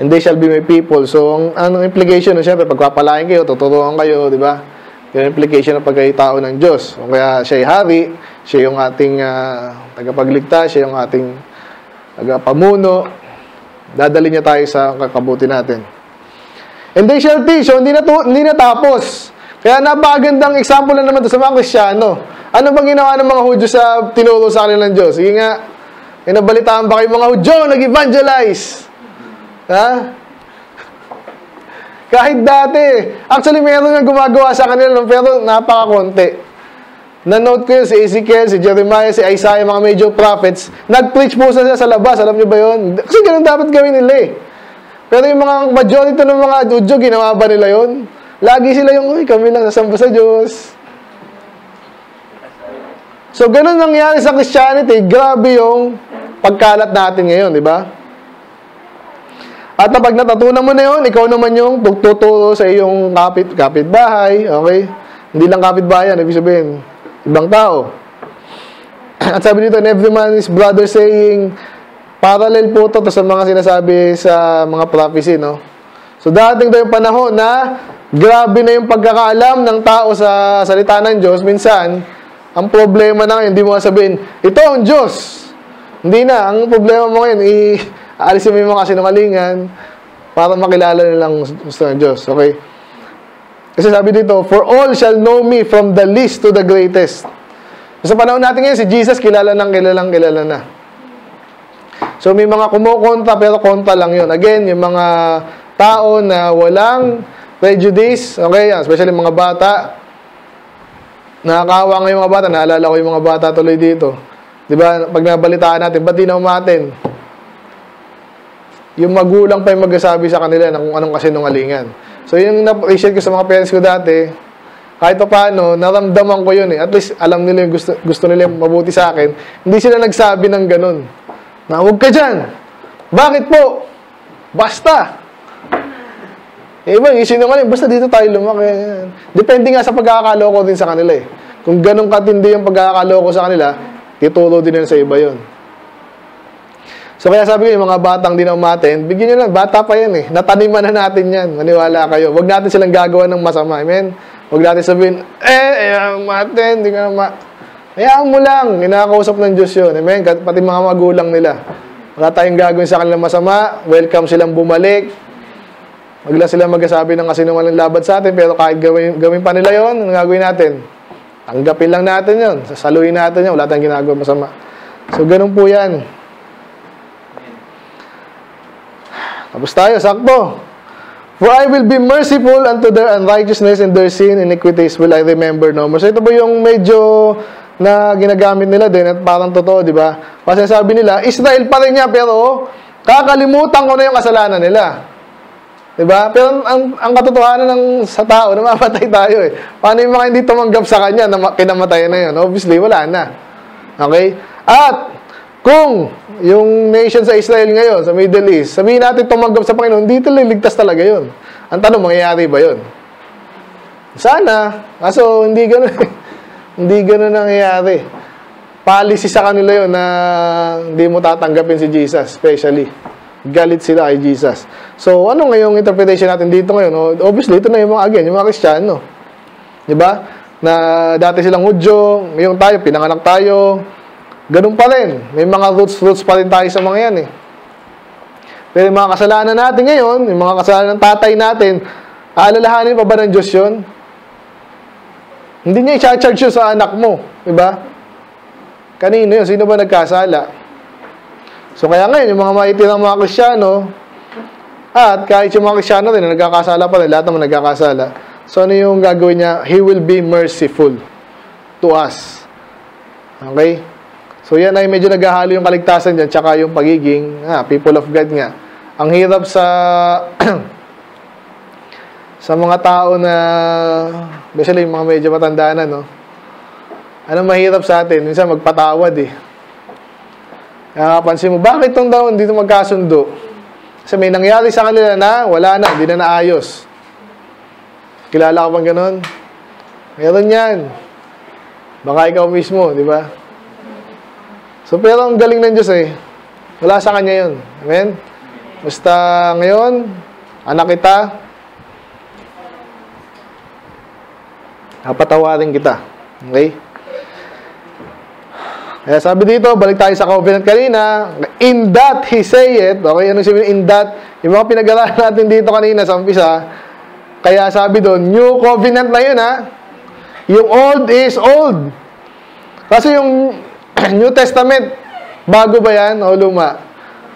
And they shall be my people. So, ang anong implication? No, Siyempre, pagpapalain kayo, tuturuan kayo, di ba? Yung implication ng pagkakitao ng Diyos. O kaya siya ay hari, siya yung ating uh, tagapagligtas, siya yung ating tagapamuno. Dadali niya tayo sa kakabuti natin. And they shall teach. So, hindi, na to, hindi natapos. Kaya napakagandang example na naman to sa mga Krisyano. Ano bang ginawa ng mga Hudyo sa tinuro sa kanila ng Diyos? Sige nga, may nabalitaan ba kayo mga Hudyo nag-evangelize? Ha? Kahit dati. Actually, meron nga gumagawa sa kanila, pero napaka-konti. Na-note ko yun, si Ezekiel, si Jeremiah, si Isaiah, mga major prophets, nag-preach po sila sa labas. Alam niyo ba yun? Kasi ganun dapat gawin nila eh. Pero yung mga majority ng mga Udyo, ginawa ba nila yun? Lagi sila yung, uy, kami lang nasamba sa Diyos. So, ganun nangyari sa Christianity. Grabe yung pagkalat natin ngayon, di ba? At pag natutunan mo na yun, ikaw naman yung tuturo sa iyong kapit, kapitbahay, okay? Hindi lang kapitbahay yan, ibig sabihin, ibang tao. <clears throat> At sabi dito, and every man is brother saying, parallel po to, sa mga sinasabi sa mga prophecy, no? So, dating daw yung panahon na grabe na yung pagkakaalam ng tao sa salita ng Diyos, minsan, ang problema na ngayon, hindi mo sabihin, ito ang Diyos. Hindi na. Ang problema mo ngayon, i aalisin mo yung mga kasinungalingan para makilala nilang gusto ng Diyos. Okay? Kasi sabi dito, For all shall know me from the least to the greatest. Sa panahon natin ngayon, si Jesus kilala ng kilalang kilala na. So may mga kumukonta pero konta lang yun. Again, yung mga tao na walang prejudice, okay, especially mga bata, Nakakawa yung mga bata. Naalala ko yung mga bata tuloy dito. Di ba? Pag nabalitaan natin, ba't di na umatin? Yung magulang pa yung magsasabi sa kanila na kung anong kasinungalingan. So, yung na-appreciate ko sa mga parents ko dati, kahit pa paano, naramdaman ko yun eh. At least, alam nila yung gusto, gusto nila yung mabuti sa akin. Hindi sila nagsabi ng ganun. Na, huwag ka dyan. Bakit po? Basta. Eh, iba, isinungaling, basta dito tayo lumaki. Depende nga sa pagkakakaloko din sa kanila eh. Kung ganun katindi yung pagkakakaloko sa kanila, tituro din nila sa iba yon. So kaya sabi ko, yung mga batang di umaten, bigyan nyo lang, bata pa yan eh. Nataniman na natin yan. Maniwala kayo. Huwag natin silang gagawa ng masama. Amen? Huwag natin sabihin, eh, eh, umaten, di ka na ma... Hayaan mo lang. Inakausap ng Diyos yun. Amen? Pati mga magulang nila. Wala tayong gagawin sa kanila masama. Welcome silang bumalik. Wag lang sila magsasabi ng kasinungaling laban sa atin, pero kahit gawin, gawin pa nila yon, ang gagawin natin? Tanggapin lang natin yon, sasaluhin natin yon, wala tayong ginagawa masama. So, ganun po yan. Tapos tayo, sakto. For I will be merciful unto their unrighteousness and their sin iniquities will I remember no more. So ito po yung medyo na ginagamit nila din at parang totoo, di ba? Kasi sabi nila, Israel pa rin niya pero kakalimutan ko na yung kasalanan nila. Diba? Pero ang, ang katotohanan ng sa tao, <laughs> namamatay tayo eh. Paano yung mga hindi tumanggap sa kanya na kinamatayan na yun? Obviously, wala na. Okay? At, kung yung nation sa Israel ngayon, sa Middle East, sabihin natin tumanggap sa Panginoon, hindi liligtas talaga yun. Ang tanong, mangyayari ba yun? Sana. Kaso, hindi ganun. <laughs> hindi ganun nangyayari. Policy sa kanila yun na hindi mo tatanggapin si Jesus, especially galit sila kay Jesus. So, ano ngayong interpretation natin dito ngayon? Obviously, ito na yung mga, again, yung mga Kristiyano. Di ba? Na dati silang Hudyo, ngayon tayo, pinanganak tayo, ganun pa rin. May mga roots-roots pa rin tayo sa mga yan eh. Pero yung mga kasalanan natin ngayon, yung mga kasalanan ng tatay natin, aalalahanin pa ba ng Diyos yun? Hindi niya i-charge sa anak mo. Di ba? Kanino yun? Sino ba nagkasala? So kaya ngayon, yung mga maitirang mga Krisyano, at kahit yung mga Krisyano rin na nagkakasala pa rin, lahat naman nagkakasala. So ano yung gagawin niya? He will be merciful to us. Okay? So yan ay medyo naghahalo yung kaligtasan dyan, tsaka yung pagiging ah, people of God nga. Ang hirap sa <clears throat> sa mga tao na especially yung mga medyo matanda na, no? Ano mahirap sa atin? Minsan magpatawad eh. Kaya pansin mo, bakit itong daw dito magkasundo? Kasi may nangyari sa kanila na wala na, hindi na naayos. Kilala ka bang ganun? Meron yan. Baka ikaw mismo, di ba? So, pero ang galing ng Diyos eh. Wala sa Kanya yun. Amen? Basta ngayon, anak kita, napatawarin kita. Okay? Kaya sabi dito, balik tayo sa covenant kanina, in that he say it, okay, ano sabihin in that, yung mga pinag-aralan natin dito kanina sa umpisa, kaya sabi doon, new covenant na yun ha, yung old is old. Kasi yung <clears throat> New Testament, bago ba yan o luma?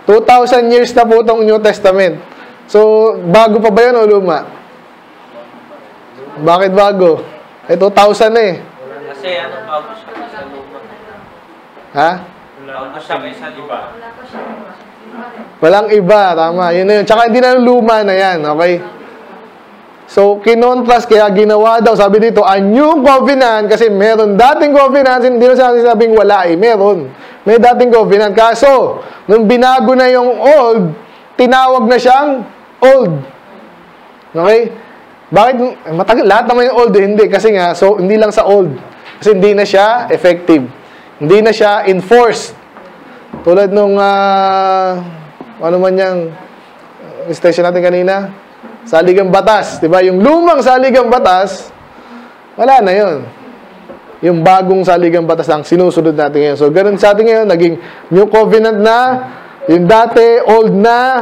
2,000 years na po itong New Testament. So, bago pa ba yan o luma? Bakit bago? Eh, 2,000 na eh. Kasi ano, bago siya. Ha? Siya kaysa iba. Walang iba, tama. Yun na yun. Tsaka hindi na luma na yan, okay? So, kinontrast, kaya ginawa daw, sabi dito, a new covenant, kasi meron dating covenant, hindi na siya sabing wala eh, meron. May dating covenant. Kaso, nung binago na yung old, tinawag na siyang old. Okay? Bakit? Matagal, lahat naman yung old eh, hindi. Kasi nga, so, hindi lang sa old. Kasi hindi na siya effective. Hindi na siya enforced. Tulad nung, ah, ano man yung station natin kanina, saligang batas, 'di ba? Yung lumang saligang batas, wala na 'yon. Yung bagong saligang batas lang sinusunod natin ngayon. So, ganun sa atin ngayon, naging new covenant na, yung dati, old na,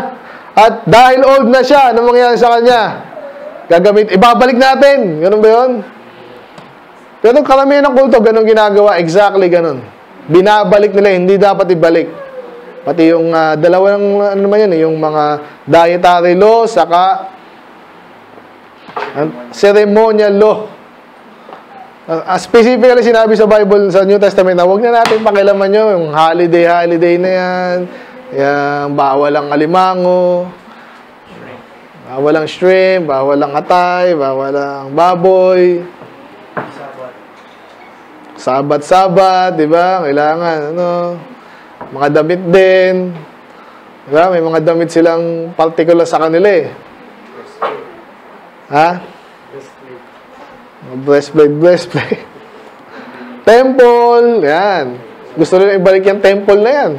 at dahil old na siya, ano mangyayari sa kanya? Gagamit, ibabalik natin. Ganun ba yun? Pero karamihan ng kulto, ganun ginagawa. Exactly ganun. Binabalik nila, hindi dapat ibalik. Pati yung uh, dalawang, ano naman yun, eh, yung mga dietary law, saka uh, ceremonial law. Uh, specifically sinabi sa Bible, sa New Testament, na huwag na natin pakilaman nyo, yung holiday-holiday na yan, yung bawal ang alimango, bawal ang shrimp, bawal ang atay, bawal ang baboy, Sabat-sabat, di ba? Kailangan, ano, mga damit din. Di ba? May mga damit silang particular sa kanila eh. Ha? Breastplate, breastplate. <laughs> temple, yan. Gusto nila ibalik yung temple na yan.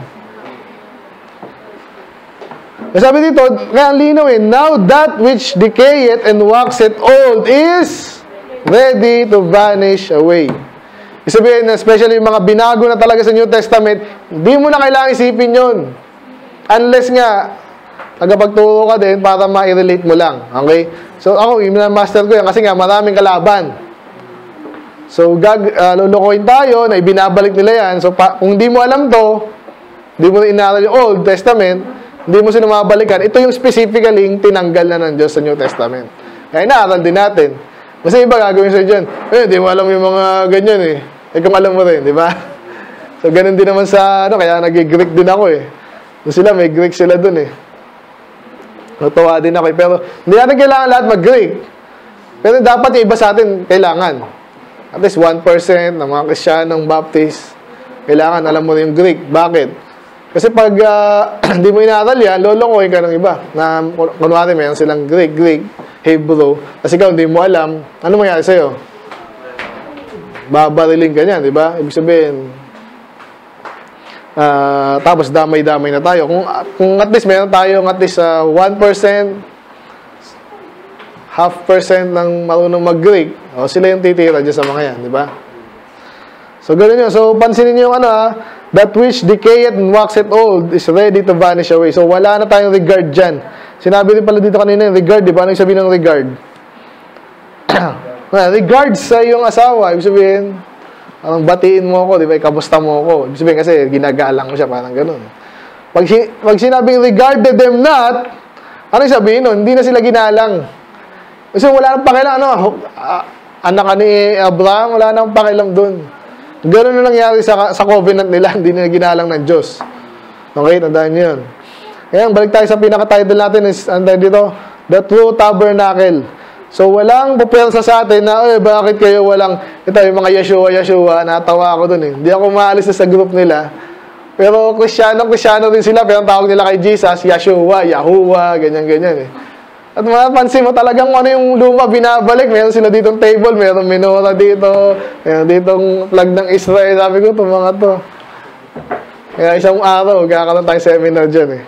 Sabi dito, ang linaw eh, Now that which decayeth and waxeth old is ready to vanish away. Ibig sabihin, especially yung mga binago na talaga sa New Testament, hindi mo na kailangan isipin yun. Unless nga, tagapagturo ka din para ma-relate mo lang. Okay? So, ako, yung master ko yan kasi nga, maraming kalaban. So, gag, uh, lulukoyin tayo na ibinabalik nila yan. So, pa, kung hindi mo alam to, hindi mo inaral yung Old Testament, hindi mo sinumabalikan, ito yung specifically tinanggal na ng Diyos sa New Testament. Kaya inaaral din natin. Kasi iba gagawin sa dyan, eh, hindi mo alam yung mga ganyan eh. Eh kung alam mo rin, di ba? So, ganun din naman sa, ano, kaya nag-Greek din ako eh. Sila, may Greek sila dun eh. Natuwa din ako eh. Pero, hindi natin kailangan lahat mag-Greek. Pero dapat yung iba sa atin, kailangan. At least 1% ng mga Kristiyanong Baptist, kailangan alam mo yung Greek. Bakit? Kasi pag uh, <clears throat> hindi mo inaaral yan, lolokohin ka ng iba. Na, kunwari, mayroon silang Greek, Greek, Hebrew. Kasi ikaw hindi mo alam, ano mangyari sa'yo? Babariling ka niyan, di ba? Ibig sabihin, uh, tapos damay-damay na tayo. Kung, kung at least meron tayong at least uh, 1%, half percent ng marunong mag-Greek, o sila yung titira dyan sa mga yan, di ba? So, ganun yun. So, pansinin niyo yung ano ha, that which decayeth and waxeth old is ready to vanish away. So, wala na tayong regard dyan. Sinabi rin pala dito kanina yung regard, di ba? Ano yung sabihin ng regard? <clears throat> regards sa iyong asawa, ibig sabihin, ang batiin mo ako, di ba? Kamusta mo ako? Ibig sabihin kasi ginagalang mo siya, parang ganun. Pag, pag sinabing regarded them not, ano sabihin nun? Hindi na sila ginalang. Kasi wala nang pakialam, ano, uh, anak ni Abraham, wala nang pakialam doon. Ganun na nangyari sa, sa covenant nila, <laughs> hindi na ginalang ng Diyos. Okay, tandaan niyo yun. Ngayon, balik tayo sa pinaka-title natin is, ano dito? The True Tabernacle. So, walang pupersa sa atin na, eh, bakit kayo walang, ito yung mga Yeshua, Yeshua, natawa ako dun eh. Hindi ako maalis sa group nila. Pero Kristiyano, Kristiyano din sila, pero ang tawag nila kay Jesus, Yeshua, Yahuwah, ganyan-ganyan eh. At mapapansin mo talagang ano yung luma binabalik. Meron sila ditong table, meron minora dito, meron ditong flag ng Israel. Sabi ko, itong mga to. Kaya isang araw, kakaroon tayong seminar dyan eh.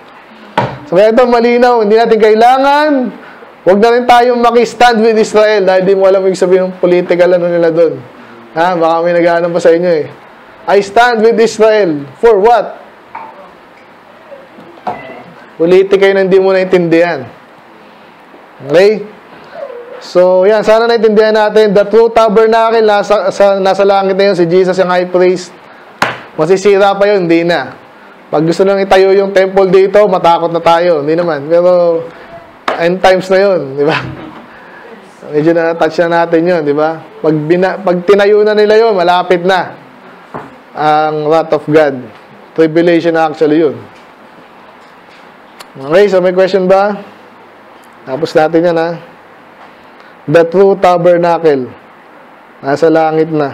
So kaya ito malinaw, hindi natin kailangan, huwag na rin tayong maki-stand with Israel dahil di mo alam yung sabihin ng political ano nila doon. Ha, baka may naghahanap pa sa inyo eh. I stand with Israel. For what? Politika yun hindi mo naintindihan. Okay? So, yan. Sana naintindihan natin. The true tabernacle, nasa, sa, nasa langit na yun, si Jesus yung high priest. Masisira pa yun, hindi na. Pag gusto nang itayo yung temple dito, matakot na tayo. Hindi naman. Pero, end times na yun, di ba? Medyo na-touch na natin yun, di ba? Pag, bina, pag tinayo na nila yun, malapit na ang wrath of God. Tribulation na actually yun. Okay, so may question ba? Tapos natin yan, ha? The true tabernacle. Nasa langit na.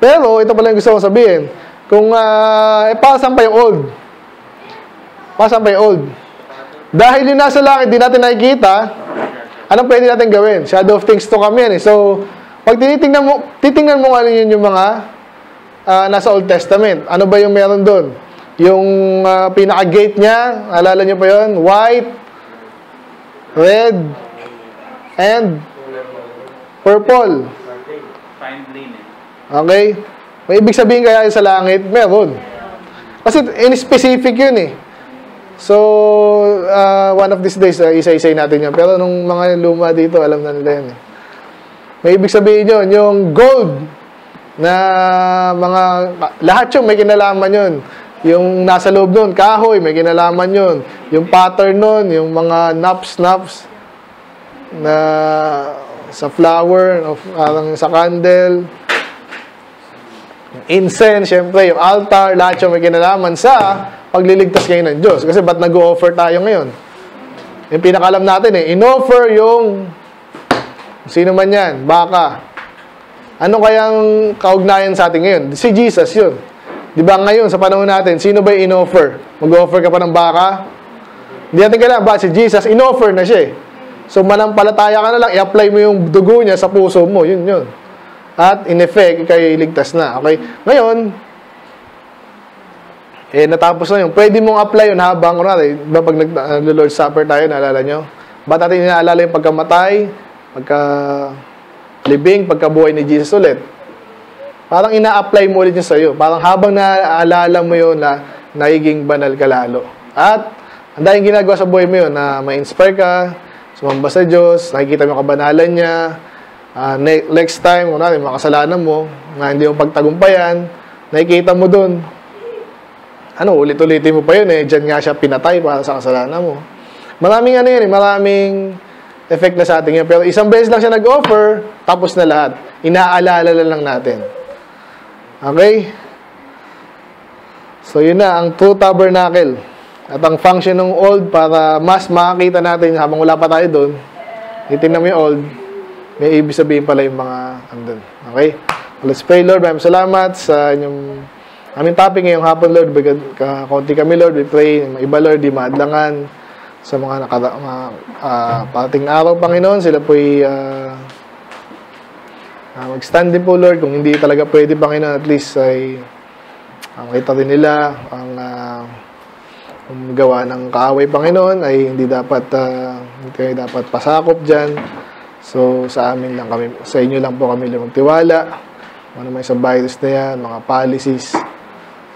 Pero, ito pala yung gusto kong sabihin. Kung, uh, eh, pasan pa yung old? Pasan pa yung old? Dahil yung nasa langit, di natin nakikita, anong pwede natin gawin? Shadow of things to come yan, eh. So, pag tinitingnan mo, titingnan mo ano yun yung mga uh, nasa Old Testament. Ano ba yung meron doon? Yung uh, pinaka-gate niya, alala niyo pa yun? White, red, and purple. Fine linen. Okay? May ibig sabihin kaya sa langit? Meron. Kasi in specific yun eh. So, uh, one of these days, uh, isa-isay natin yan. Pero nung mga luma dito, alam na nila yan eh. May ibig sabihin yun, yung gold na mga, lahat yun may kinalaman yun. Yung nasa loob nun, kahoy, may kinalaman yun. Yung pattern nun, yung mga naps-naps na sa flower, of, parang sa candle, yung incense, syempre, yung altar, lahat yung may kinalaman sa pagliligtas ngayon ng Diyos. Kasi ba't nag-offer tayo ngayon? Yung pinakalam natin eh, in-offer yung sino man yan, baka. Ano kayang kaugnayan sa atin ngayon? Si Jesus yun. Di ba ngayon, sa panahon natin, sino ba yung in-offer? Mag-offer ka pa ng baka? Hindi natin kailangan. Ba, si Jesus, in-offer na siya eh. So, manampalataya ka na lang, i-apply mo yung dugo niya sa puso mo. Yun, yun. At, in effect, kayo iligtas na. Okay? Ngayon, eh, natapos na yun. Pwede mong apply yun habang, kunwari, diba pag nag-Lord's Supper tayo, naalala nyo? Ba't natin inaalala yung pagkamatay, pagka libing, pagkabuhay ni Jesus ulit? Parang ina-apply mo ulit yun sa'yo. Parang habang naaalala mo yun na nagiging banal ka lalo. At, ang dahil ginagawa sa buhay mo yun na ma-inspire ka, sumamba sa Diyos, nakikita mo kabanalan niya, uh, ne- next time, kung natin, mga kasalanan mo, na hindi mo pagtagumpayan, nakikita mo dun, ano, ulit-ulitin mo pa yun eh, dyan nga siya pinatay para sa kasalanan mo. Maraming ano yun eh, maraming effect na sa atin yun. Pero isang beses lang siya nag-offer, tapos na lahat. Inaalala lang natin. Okay? So, yun na, ang true tabernacle. At ang function ng old para mas makakita natin habang wala pa tayo doon, titignan mo yung old, may ibig sabihin pala yung mga andun. Okay? Let's pray, Lord. Maraming salamat sa inyong aming topic ngayong hapon, Lord. Konti kami, Lord. We pray. Iba, Lord, di maadlangan sa mga nakada, mga uh, pating araw, Panginoon. Sila po'y uh, uh, mag-stand din po, Lord. Kung hindi talaga pwede, Panginoon, at least ay uh, makita din nila ang uh, gawa ng kaaway, Panginoon, ay hindi dapat, uh, hindi dapat pasakop dyan. So, sa amin lang kami, sa inyo lang po kami magtiwala. Ano may sa virus na yan, mga policies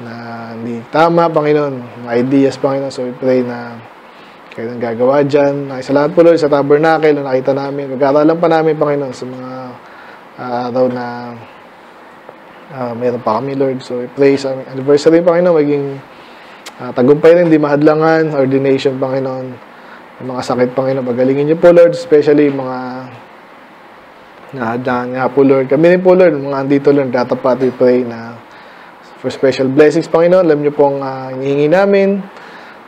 na hindi tama, Panginoon, mga ideas, Panginoon. So, we pray na kayo nang gagawa dyan. Ay, sa lahat po, Lord, sa tabernacle na nakita namin, gagaralan pa namin, Panginoon, sa mga uh, na uh, meron pa kami, Lord. So, we pray sa anniversary, Panginoon, maging uh, tagumpay rin, di mahadlangan, ordination, Panginoon. Yung mga sakit, Panginoon, pagalingin niyo po, Lord, especially mga nahadlangan nga po, Lord. Kami rin po, Lord, mga andito, Lord, datapat, we pray na for special blessings, Panginoon. Alam niyo pong uh, hinihingi namin,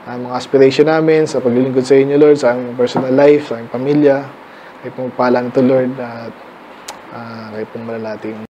uh, mga aspiration namin sa paglilingkod sa inyo, Lord, sa aming personal life, sa aming pamilya. Kayo pong pala nito, Lord, at uh, kayo pong malalating